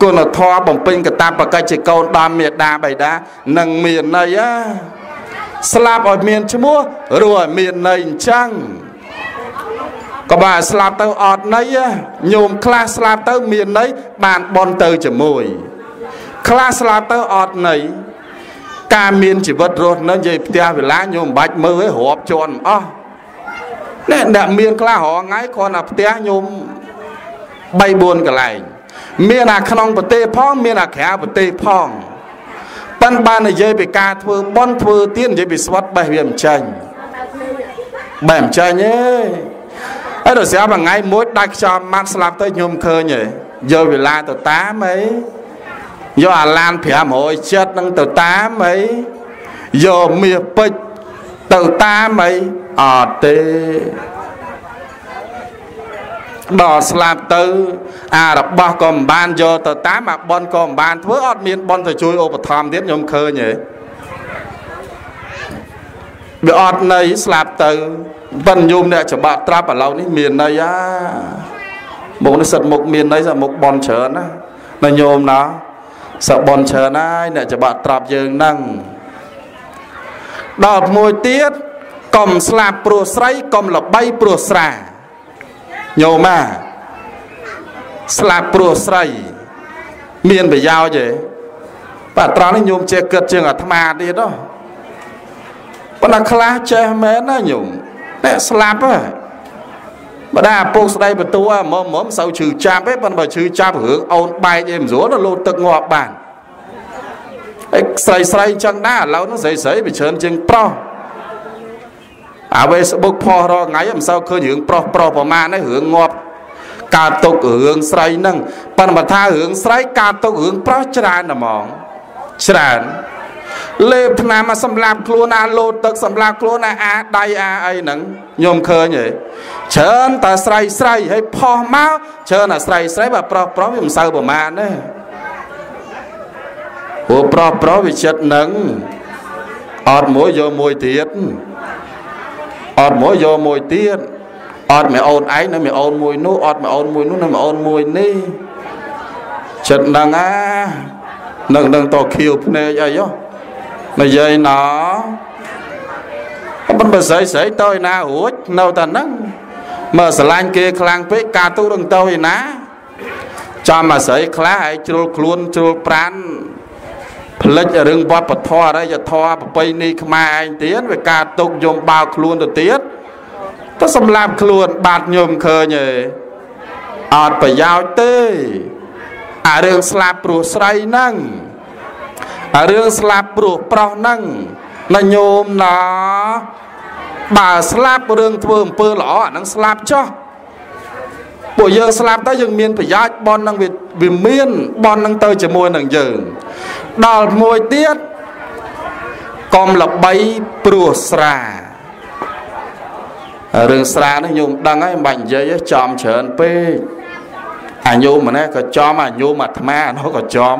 គុណធម៌បំពេញកតាបកិច្ចជាកូនដល់មេដាបៃតានឹងមានន័យណាស្លាប់ឲ្យមានឈ្មោះរស់ឲ្យមានន័យអញ្ចឹងក៏បើស្លាប់ទៅអត់ន័យញោមខ្លះស្លាប់ទៅមានន័យបានបន់ទៅជាមួយ ខ្លះស្លាប់ទៅអត់ន័យការមានជីវិតរស់នៅនិយាយផ្ទះវិឡាញោមមិនបាច់មើលឲ្យរាប់ជាន់អស់នេះអ្នកមានខ្លះរងថ្ងៃគ្រាន់តែផ្ទះញោម3 4កន្លែងមានអាក្នុងប្រទេសផងមានអាក្រៅប្រទេសផងប៉ិនបាននិយាយពីការធ្វើបន់ធ្វើទៀននិយាយពីស្វាត់បេះវាមិនចាញ់បែមិនចាញ់ទេហើយដល់ស្រាប់ថ្ងៃមួយដាច់ខ្យល់ម៉ាត់ស្លាប់ទៅញោមឃើញទេយកវេលាទៅតាមអី យកអាឡាន500ចិត្តនឹងទៅតាមអីយកមាសពេជ្រទៅតាមអីអត់ទេដល់ស្លាប់ទៅ អារបស់ក៏មិនបានយកទៅតាមអាបនក៏មិនបានធ្វើអត់មានបនទៅជួយឧបត្ថម្ភទៀតខ្ញុំឃើញទេវាអត់ន័យស្លាប់ទៅប៉ុនយមអ្នកច្បាក់ត្រាប់ឥឡូវនេះមានន័យអាមុខនេះសិតមុខមានន័យសិតមុខបនច្រើនណាណាញោមណា សបនច្រើនហើយអ្នកច្បាក់ត្រាប់យើងហ្នឹងដល់មួយទៀតកុំស្លាប់ព្រោះស្រីកុំល្បីព្រោះស្រាញោមអាស្លាប់ព្រោះស្រី មានប្រយោជន៍ទេបាទត្រង់នេះញោមចេះគិតជាងអាត្មាទៀតហ៎ប៉ុន្តែខ្លះចេះមែនណាញោមតែស្លាប់ហ៎ ម្ដាឪពុកស្ដីបន្ទួមុំមុំសូវឈឺចាប់ទេប៉ុន្តែបើឈឺចាប់រឿងអូនបែកអីមិនស្រួលទៅលោតទឹកងាប់បានអីស្រីស្រីអញ្ចឹងដែរឥឡូវនោះស្រីស្រីវាច្រើនជាងប្រុសអា Facebook ផុសរាល់ថ្ងៃមិនសូវឃើញរឿងប្រុសប្រុសប្រមាណទេរឿងងាប់កើតទុករឿងស្រីហ្នឹងប៉ុន្តែបើថារឿងស្រីកើតទុករឿងប្រុសច្រើនហ្មងច្រើន លេបថ្នាំមកសម្លាប់ខ្លួនអាលោតទឹកសម្លាប់ខ្លួនអាអាដៃអាអីហ្នឹងញោមឃើញទេច្រើនតែស្រីស្រីហើយផុសមកច្រើនតែស្រីស្រីបើប្រុសប្រុសវាមិនសូវប្រមាណទេព្រោះប្រុសប្រុសវាចិត្តនឹងអត់មួយយកមួយទៀតអត់មួយយកមួយទៀតអត់មិនអូនឯងនៅមិនអូនមួយនោះអត់មិនអូនមួយនោះនៅមិនអូនមួយនេះចិត្តនឹងអានឹងនឹងតខៀវភ្នែកអីយោ និយាយណប៉ុន្តែស្រីស្រីទៅឯណារួចនៅតែហ្នឹងមើលស្រឡាញ់គេខ្លាំងពេកការទូនឹងទៅឯណាចាំអាស្រីខ្លះឯជ្រុលខ្លួនជ្រុលប្រានផ្លិចរឿងវប្បធម៌អរិយធម៌ប្រពៃណីខ្មែរឯងទៀតវាការទុកយំបោកខ្លួនទៅទៀតទៅសម្លាប់ខ្លួនបាត់ញោមឃើញទេអត់ប្រយោជន៍ទេអារឿងស្លាប់ព្រោះស្រីហ្នឹងអា រឿងស្លាប់ព្រោះប្រុសហ្នឹងណាញោមណាបើស្លាប់រឿងធ្វើអំពើល្អអាហ្នឹងស្លាប់ចោះពួកយើងស្លាប់ទៅយើងមានប្រយោជន៍បននឹងវាមានបននឹងទៅជាមួយនឹងយើងដល់មួយទៀតកុំល្បីព្រោះស្រារឿងស្រានេះញោមដឹងហើយមិនបាច់និយាយចំច្រើនពេក អាញោមម្នេះក៏ចំអាញោមអាត្មាអានោះក៏ចំ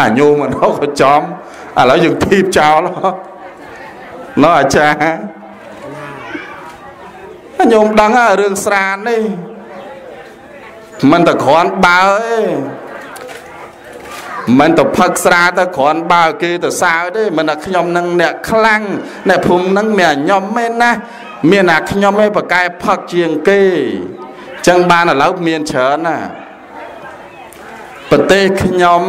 អាញោមអានោះក៏ចំឥឡូវយើងធីបចោលណោះអាចារ្យញោមដឹងហើយរឿងស្រានេះមិនតែគ្រាន់បើទេមិនទៅផឹកស្រាទៅគ្រាន់បើគេទៅសើទេមិនថាខ្ញុំនឹងអ្នកខ្លាំងអ្នកភូមិនឹងមានខ្ញុំមែនណាមានអាខ្ញុំឯងបកែផឹកជាងគេចឹងបានឥឡូវមានច្រើនណា ប្រទេសខ្ញុំ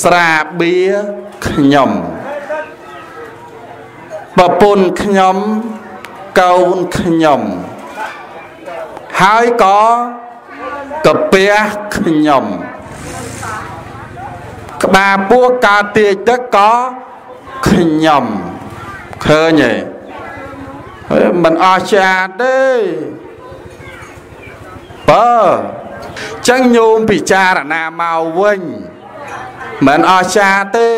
ស្រាបៀខ្ញុំប្រពន្ធខ្ញុំកូនខ្ញុំហើយក៏កាពះខ្ញុំក្បាលពោះកើតទាយទឹកក៏ខ្ញុំឃើញទេហើយមិនអស្ចារ្យទេបើ ចឹងញោមពិចារណាមកវិញមិនអស្ចារ្យទេ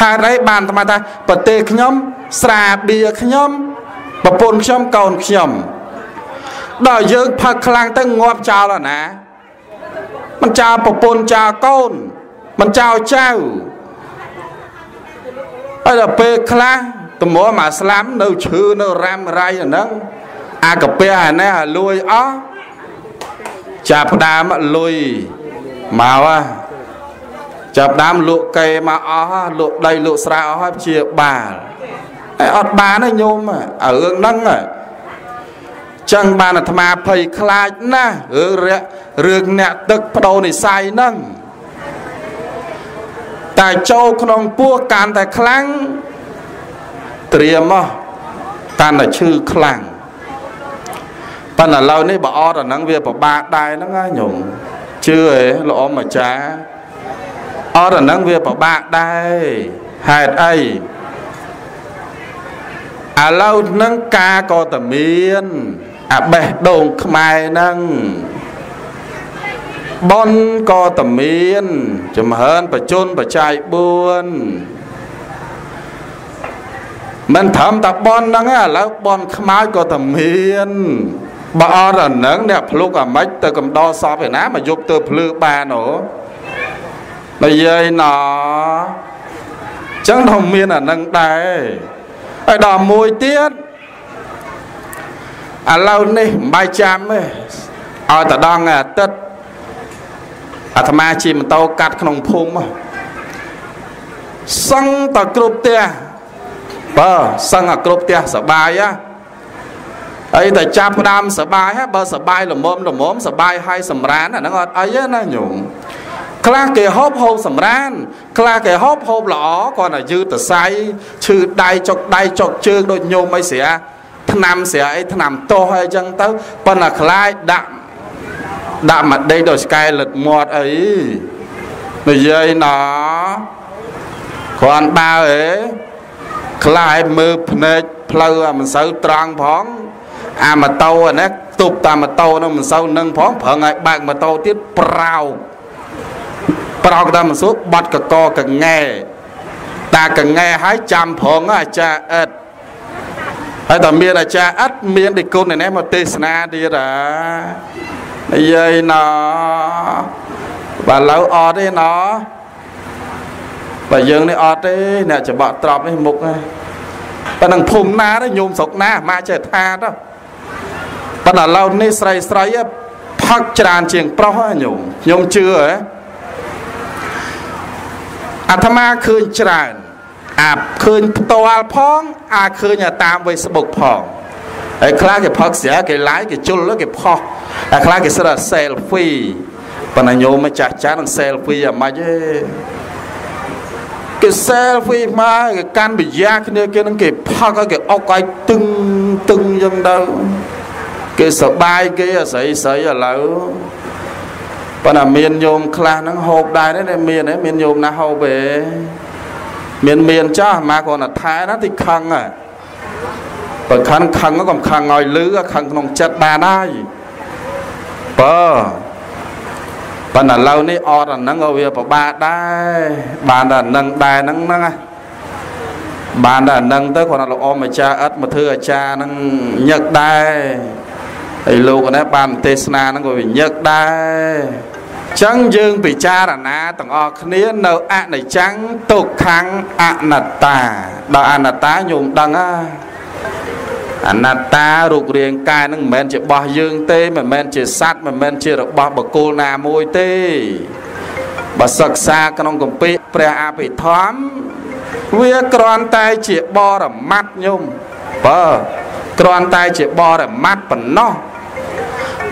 ហេតុអីបានអាត្មាថាប្រទេសខ្ញុំ ស្រាបៀខ្ញុំប្រពន្ធខ្ញុំកូនខ្ញុំដល់យើងផឹកខ្លាំងទៅងាប់ចោលអាណាមិនចោលប្រពន្ធចោលកូនមិនចោលចៅហើយដល់ពេលខ្លះតម្រាំអាស្លាំនៅឈឺនៅរ៉ាំរៃអាហ្នឹងអាកាពះអានេះអាលួយអស់ ចាប់ផ្ដើមលុយមកហ่ะចាប់ដើមលក់កេមកអស់លក់ដីលក់ស្រែអស់ហើយព្យាបាលហើយអត់បានទេញោមអារឿងហ្នឹងចឹងបានអាត្មាភ័យខ្លាចណាស់រឿងរឿងអ្នកទឹកបដូរនិស័យហ្នឹងតែចូលក្នុងពោះកាន់តែខ្លាំងត្រៀមមកកាន់តែឈឺខ្លាំង ប៉ុន្តែឥឡូវនេះបើអត់អាហ្នឹងវាពិបាកដែរហ្នឹងណាញោមជឿហ៎ល្អម្ចាស់អត់អាហ្នឹងវាពិបាកដែរហេតុអីឥឡូវហ្នឹងការក៏តែមានអាបេះដូងខ្មែរហ្នឹងបនក៏តែមានចំហើនបជនបច្ច័យ4មិនត្រឹមតែបនហ្នឹងឥឡូវបនខ្មៅក៏តែមាន បើអត់អាហ្នឹងអ្នកភ្លុកអាម៉េចទៅកំដរសពឯណាមកយប់ទៅភ្លឺបានអូនិយាយណចឹងទៅមានអាហ្នឹងដែរហើយដល់មួយទៀតឥឡូវនេះមិនបាយចាំទេឲ្យតដងអាទិត្យអាត្មាជិះម៉ូតូកាត់ក្នុងភូមិសឹងតគ្រប់ផ្ទះបើសឹងអាគ្រប់ផ្ទះសបាយហ៎ អីតែចាប់ផ្ដើមសបាយហ៎បើសបាយល្មមល្មមសបាយហើយសម្រានអាហ្នឹងអត់អីទេណាញោមខ្លះគេហូបហូបសម្រានខ្លះគេហូបហូបល្អគាត់តែយឺតសៃឈឺដៃចុកដៃចុកជើងដូចញោមអីស្រាភឆ្នាំស្រាអីឆ្នាំតោះអីចឹងទៅប៉ុន្តែខ្លាចដាក់ដាក់មកដេកដល់ឆ្កែលិតមាត់អីនិយាយណគ្រាន់បើអេខ្លាចមើលភ្នែកផ្លូវអាមិនសូវត្រង់ផង អាម៉ូតូអានេះទប់តាមម៉ូតូនោះមិនសូវនឹងផងប្រឹងឲ្យបើកម៉ូតូទៀតប្រោកប្រោកតាមមិនសួរបាត់កកកងែតាកងែឲ្យចាំផងអាចារ្យអិតហើយតើមានអាចារ្យអិតមានដឹកគុណនេះមកទេសនាទៀតអានិយាយណបើឡូវអត់ទេណបើយើងនេះអត់ទេអ្នកច្បក់ត្រប់នេះមុខហ្នឹងប៉ុណ្ណឹងភូមិណាទៅញោមស្រុកណាមកចេះថាទៅ ប៉ុន្តែឡូវនេះស្រីស្រីផឹកច្រើនជាងប្រុសហ្នឹងញោមញោមជឿហ៎អាត្មាឃើញច្រើនអាឃើញផ្ទាល់ផង អាឃើញតាម Facebook ផងហើយខ្លះគេផឹកស្រាគេ like គេជុលគេផុសហើយខ្លះគេស្រា selfie ប៉ុន្តែញោមម្ចាស់ចាស់នឹង selfie អាម៉េចទេគេ selfie មកគេកាន់បយ៉ាគ្នាគេនឹងគេផឹកឲ្យគេអុកឲ្យតឹងតឹងចឹងទៅ គេសបាយគេអាស្រីស្រីឥឡូវប៉ុន្តែមានញោមខ្លះហ្នឹងហូបដែរទេមានទេមានញោមណាហូបទេមានមានចាស់មកគាត់ថាថែណាទីខឹងបើខឹងខឹងក៏ខឹងឲ្យលឺខឹងក្នុងចិត្តបានហើយបើប៉ុន្តែឡូវនេះអត់អាហ្នឹងក៏វាពិបាកដែរបានតែអាហ្នឹងដែរហ្នឹងហ្នឹងបានតែអាហ្នឹងទៅគាត់ថាលោកអមអាចារ្យឥតមកធ្វើអាចារ្យហ្នឹងញឹកដែរ ហើយលោកនេះបានទេសនាហ្នឹងក៏វាញឹកដែរចឹងយើងពិចារណាទាំងអស់គ្នានៅអនិច្ចំទុក្ខំអនត្តាដល់អនត្តាញោមដឹងហ่าអនត្តារូបរាងកាយនឹងមិនមែនជារបស់យើងទេមិនមែនជាសត្វមិនមែនជារបស់បុគ្គលណាមួយទេបើសិក្សាក្នុងគម្ពីរព្រះអភិធម្មវាគ្រាន់តែជាបរមត្តញោមបើគ្រាន់តែជាបរមត្តប៉ុណ្ណោះ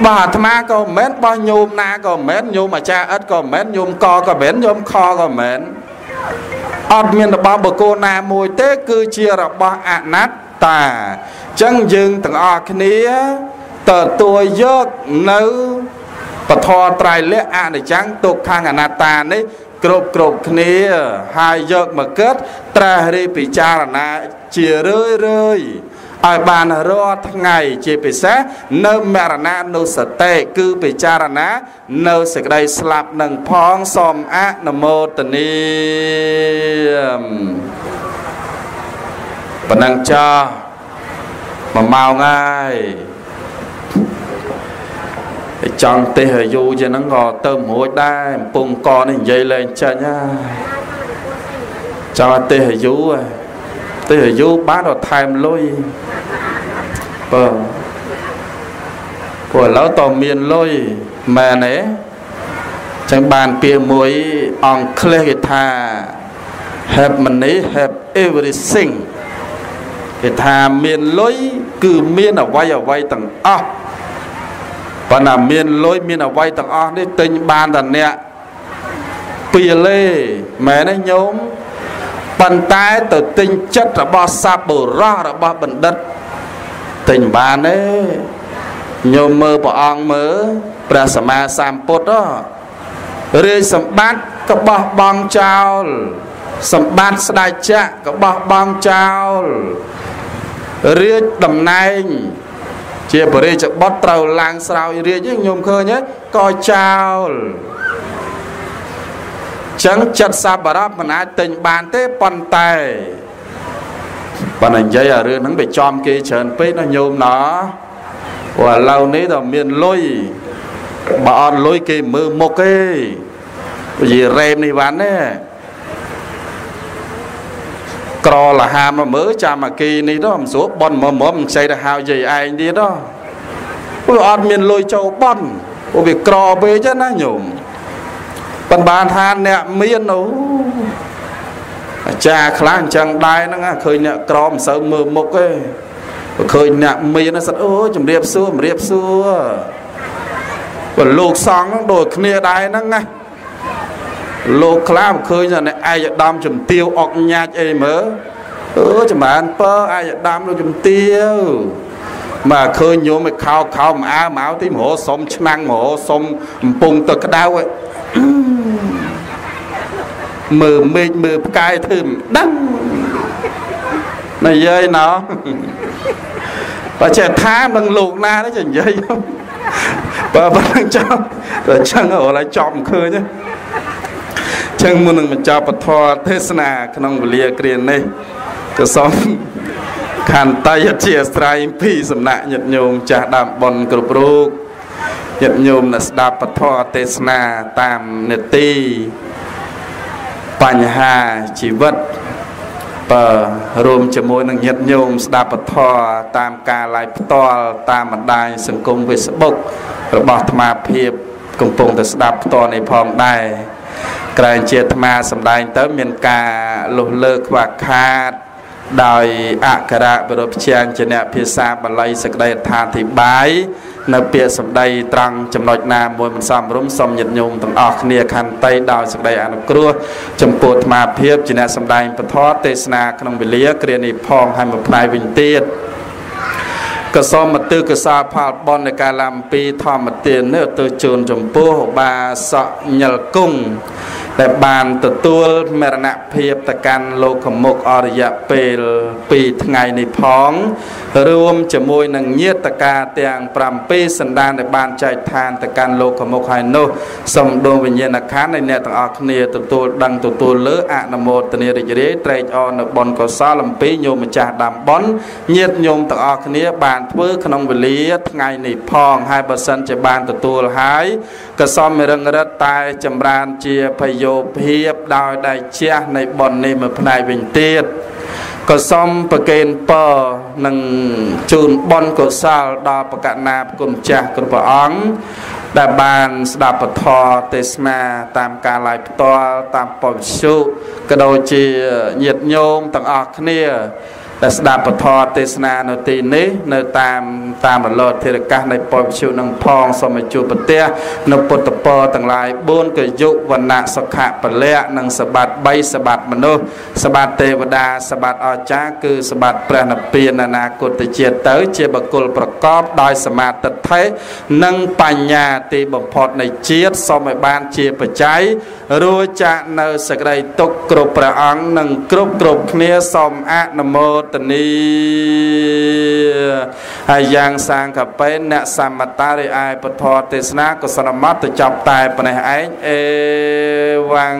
បើអាត្មាក៏មិនមែនបោះញោមណាក៏មិនមែនញោមអាចារ្យឥតក៏មិនមែនញោមកក៏មិនមែនញោមខក៏មិនមែនអត់មានរបស់បុគ្គលណាមួយទេ គឺជារបស់អនត្តាអញ្ចឹងយើងទាំងអស់គ្នាទទួលយកនៅពធត្រៃលក្ខអនិច្ចំទុក្ខំអនត្តានេះគ្រប់គ្រប់គ្នាហើយយកមកគិតត្រាស់រិពិចារណាជារឿយរឿយ ឲ្យបានរាល់ថ្ងៃជាពិសេសនៅមរណានុសតិគឺពិចារណានៅសេចក្តីស្លាប់នឹងផងសូមអនុមោទនីប៉ុណ្ណឹងចាស់មួយម៉ោងហើយចង់ទេសអាយុជាហ្នឹងក៏ទៅរួចដែរកំពុងកនេះនិយាយលែងចាញ់ហើយចង់ទេសអាយុហើយ ទេអាយុបានដល់ថែមលុយបើព្រោះឥឡូវតមានលុយមែនទេចឹងបានពាក្យមួយអង់គ្លេសគេថា have money have everything គេថាមានលុយគឺមានអវ័យអវ័យទាំងអស់ប៉ុន្តែមានលុយមានអវ័យទាំងអស់នេះទិញបានតែអ្នកពីលេមែនទេញោម ប៉ុន្តែទៅទិញចិត្តរបស់សัพបុរសរបស់បណ្ឌិតទិញបានទេញោមមើលព្រះអង្គមើលព្រះសម្មាសម្ពុទ្ធរាជសម្បត្តិក៏បោះបង់ចោលសម្បត្តិស្ដេចចក្រក៏បោះបង់ចោលរាជតំណែងជាបរិជ្ជបុត្រត្រូវឡើងស្រោចរាជញោមឃើញក៏ចោល ចឹងចិត្តសប្បុរសមិនអាចទិញបានទេប៉ុន្តែបើនិយាយអារឿងហ្នឹងវាចំគេច្រើនពេកណាញោមណាព្រោះឥឡូវនេះដល់មានលុយបើអត់លុយគេមើលមុខទេនិយាយរ៉េមនេះវ៉ាន់ទេក្រលហាមកមើលចាំអាគីនេះទៅមិនស្រួលបន់មើមមិនខ្ចីទៅហៅយាយឯងទៀតទៅព្រោះអត់មានលុយចូលបន់ព្រោះវាក្រពេកណាញោម ប៉ុន្បានថាអ្នកមានអូអាចារ្យខ្លះអញ្ចឹងដែរហ្នឹងឃើញអ្នកក្រមិនសូវមើលមុខទេឃើញអ្នកមានសិតអូជំរាបសួរជំរាបសួរបើលោកសង្ឃហ្នឹងដូចគ្នាដែរហ្នឹងណាលោកខ្លះឃើញតែឯកឧត្តមជំទាវអុកញាច់អីមើលអឺចម្រើនពើឯកឧត្តមលោកជំទាវមកឃើញញោមឲ្យខោខោមកអើមកទីមហោសុំឆ្នាំងមហោសុំកំពុងទឹកក្តៅ មើលមេឃមើលផ្កាយធ្វើមិនដឹងនិយាយណោបើចេះថានឹងលោកណាទេចេះនិយាយបើបើនឹងចាំតែចឹងអូឡើយចប់មិនឃើញទេចឹងមុននឹងបញ្ចប់ពធទេសនាក្នុងវេលាគ្រានេះក៏សូមខន្តីអធិស្ឋានពីសំណាក់ញាតិញោមចាស់ដើមបុណ្យគ្រប់រូប ញាតិញោមដែលស្ដាប់ពធទេសនាតាមនេតិបញ្ហាជីវិតបើរួមជាមួយនឹងញាតិញោមស្ដាប់ពធតាមការ live ផ្ទាល់តាមបណ្ដាញសង្គម Facebook របស់អាត្មាភាពកំពុងតែស្ដាប់ផ្ទាល់នេះផងដែរក្រែងជាអាត្មាសម្ដែងទៅមានការលុះលើខ្វះខាតដោយអក្ខរបរិបជាងជាអ្នកភាសាបាលីសក្តីអត្ថាធិប្បាយ នៅពាក្យសម្ដីត្រង់ចំណុចណាមួយមិនសមរម្យសូមញាតិញោមទាំងអស់គ្នាខន្តីដោយសេចក្តីអនុគ្រោះចំពោះអាត្មាភាពជាអ្នកសម្ដែងពធទេសនាក្នុងវេលាគ្រានេះផងហើយមួយផ្នែកវិញទៀតក៏សូមមទិកសាផលបននៃការ làm ពីធម្មទាននេះទៅជូនចំពោះបាសកញលគង់ដែលបានទទួលមរណភាពទៅកាន់លោកមុខអរិយៈពេល2ថ្ងៃនេះផង រួមជាមួយនឹងញាតកាទាំង7សន្តានដែលបានចែកឋានទៅកាន់លោកមុខហើយនោះសូមដួងវិញ្ញាណក្ខន្ធនៃអ្នកទាំងអស់គ្នាទទួលដឹងទទួលលើអនុមោទនារីករាយត្រេកអរនៅបុណ្យកុសលអំពីញោមម្ចាស់ដាំបុណ្យញាតញោមទាំងអស់គ្នា បានធ្វើក្នុងវេលាថ្ងៃនេះផងហើយបើសិនជាបានទទួលហើយក៏សូមរឹងរិតតែចម្រើនជាភយោភាពដោយដៃជះនៃបុណ្យនេះមួយផ្នែកវិញទៀត ក៏សូមប្រគេនពរនិងជូនបុណ្យកុសលដល់បកណាគុណចាស់គ្រប់ព្រះអង្គដែលបានស្ដាប់ពធទេសនាតាមការឡាយផ្ទាល់តាមពវិសុក៏ដូចជាញាតិញោមទាំងអស់គ្នា ដែលស្ដាប់ពធទេសនានៅទីនេះនៅតាមតាមរលត់ធិរកាសនៃពវិជុនឹងផងសូមជួបប្រទះនៅពុទ្ធពរទាំងឡាយ4កយុវណ្ណៈសុខៈពលៈនិងសបាត់3សបាត់មនុស្សសបាត់ទេវតាសបាត់អស្ចារគឺសបាត់ព្រះនិព្វានអនាគតជាតិទៅ ជាបុគ្គលប្រកបដោយសមាទិដ្ឋិនិងបញ្ញាទីបំផុតនៃជាតិសូមឲ្យបានជាបច្ច័យរួចចាក់នៅសក្តីទុកគ្រប់ព្រះអង្គនិងគ្រប់គ្រប់គ្នាសូមអនុមោទនីហើយយ៉ាងសាងកបេអ្នកសមតារិអាយពុទ្ធទេសនាកុសលមត្តទៅចាប់តែប៉ុណ្ណេះឯងអេវ៉ាំង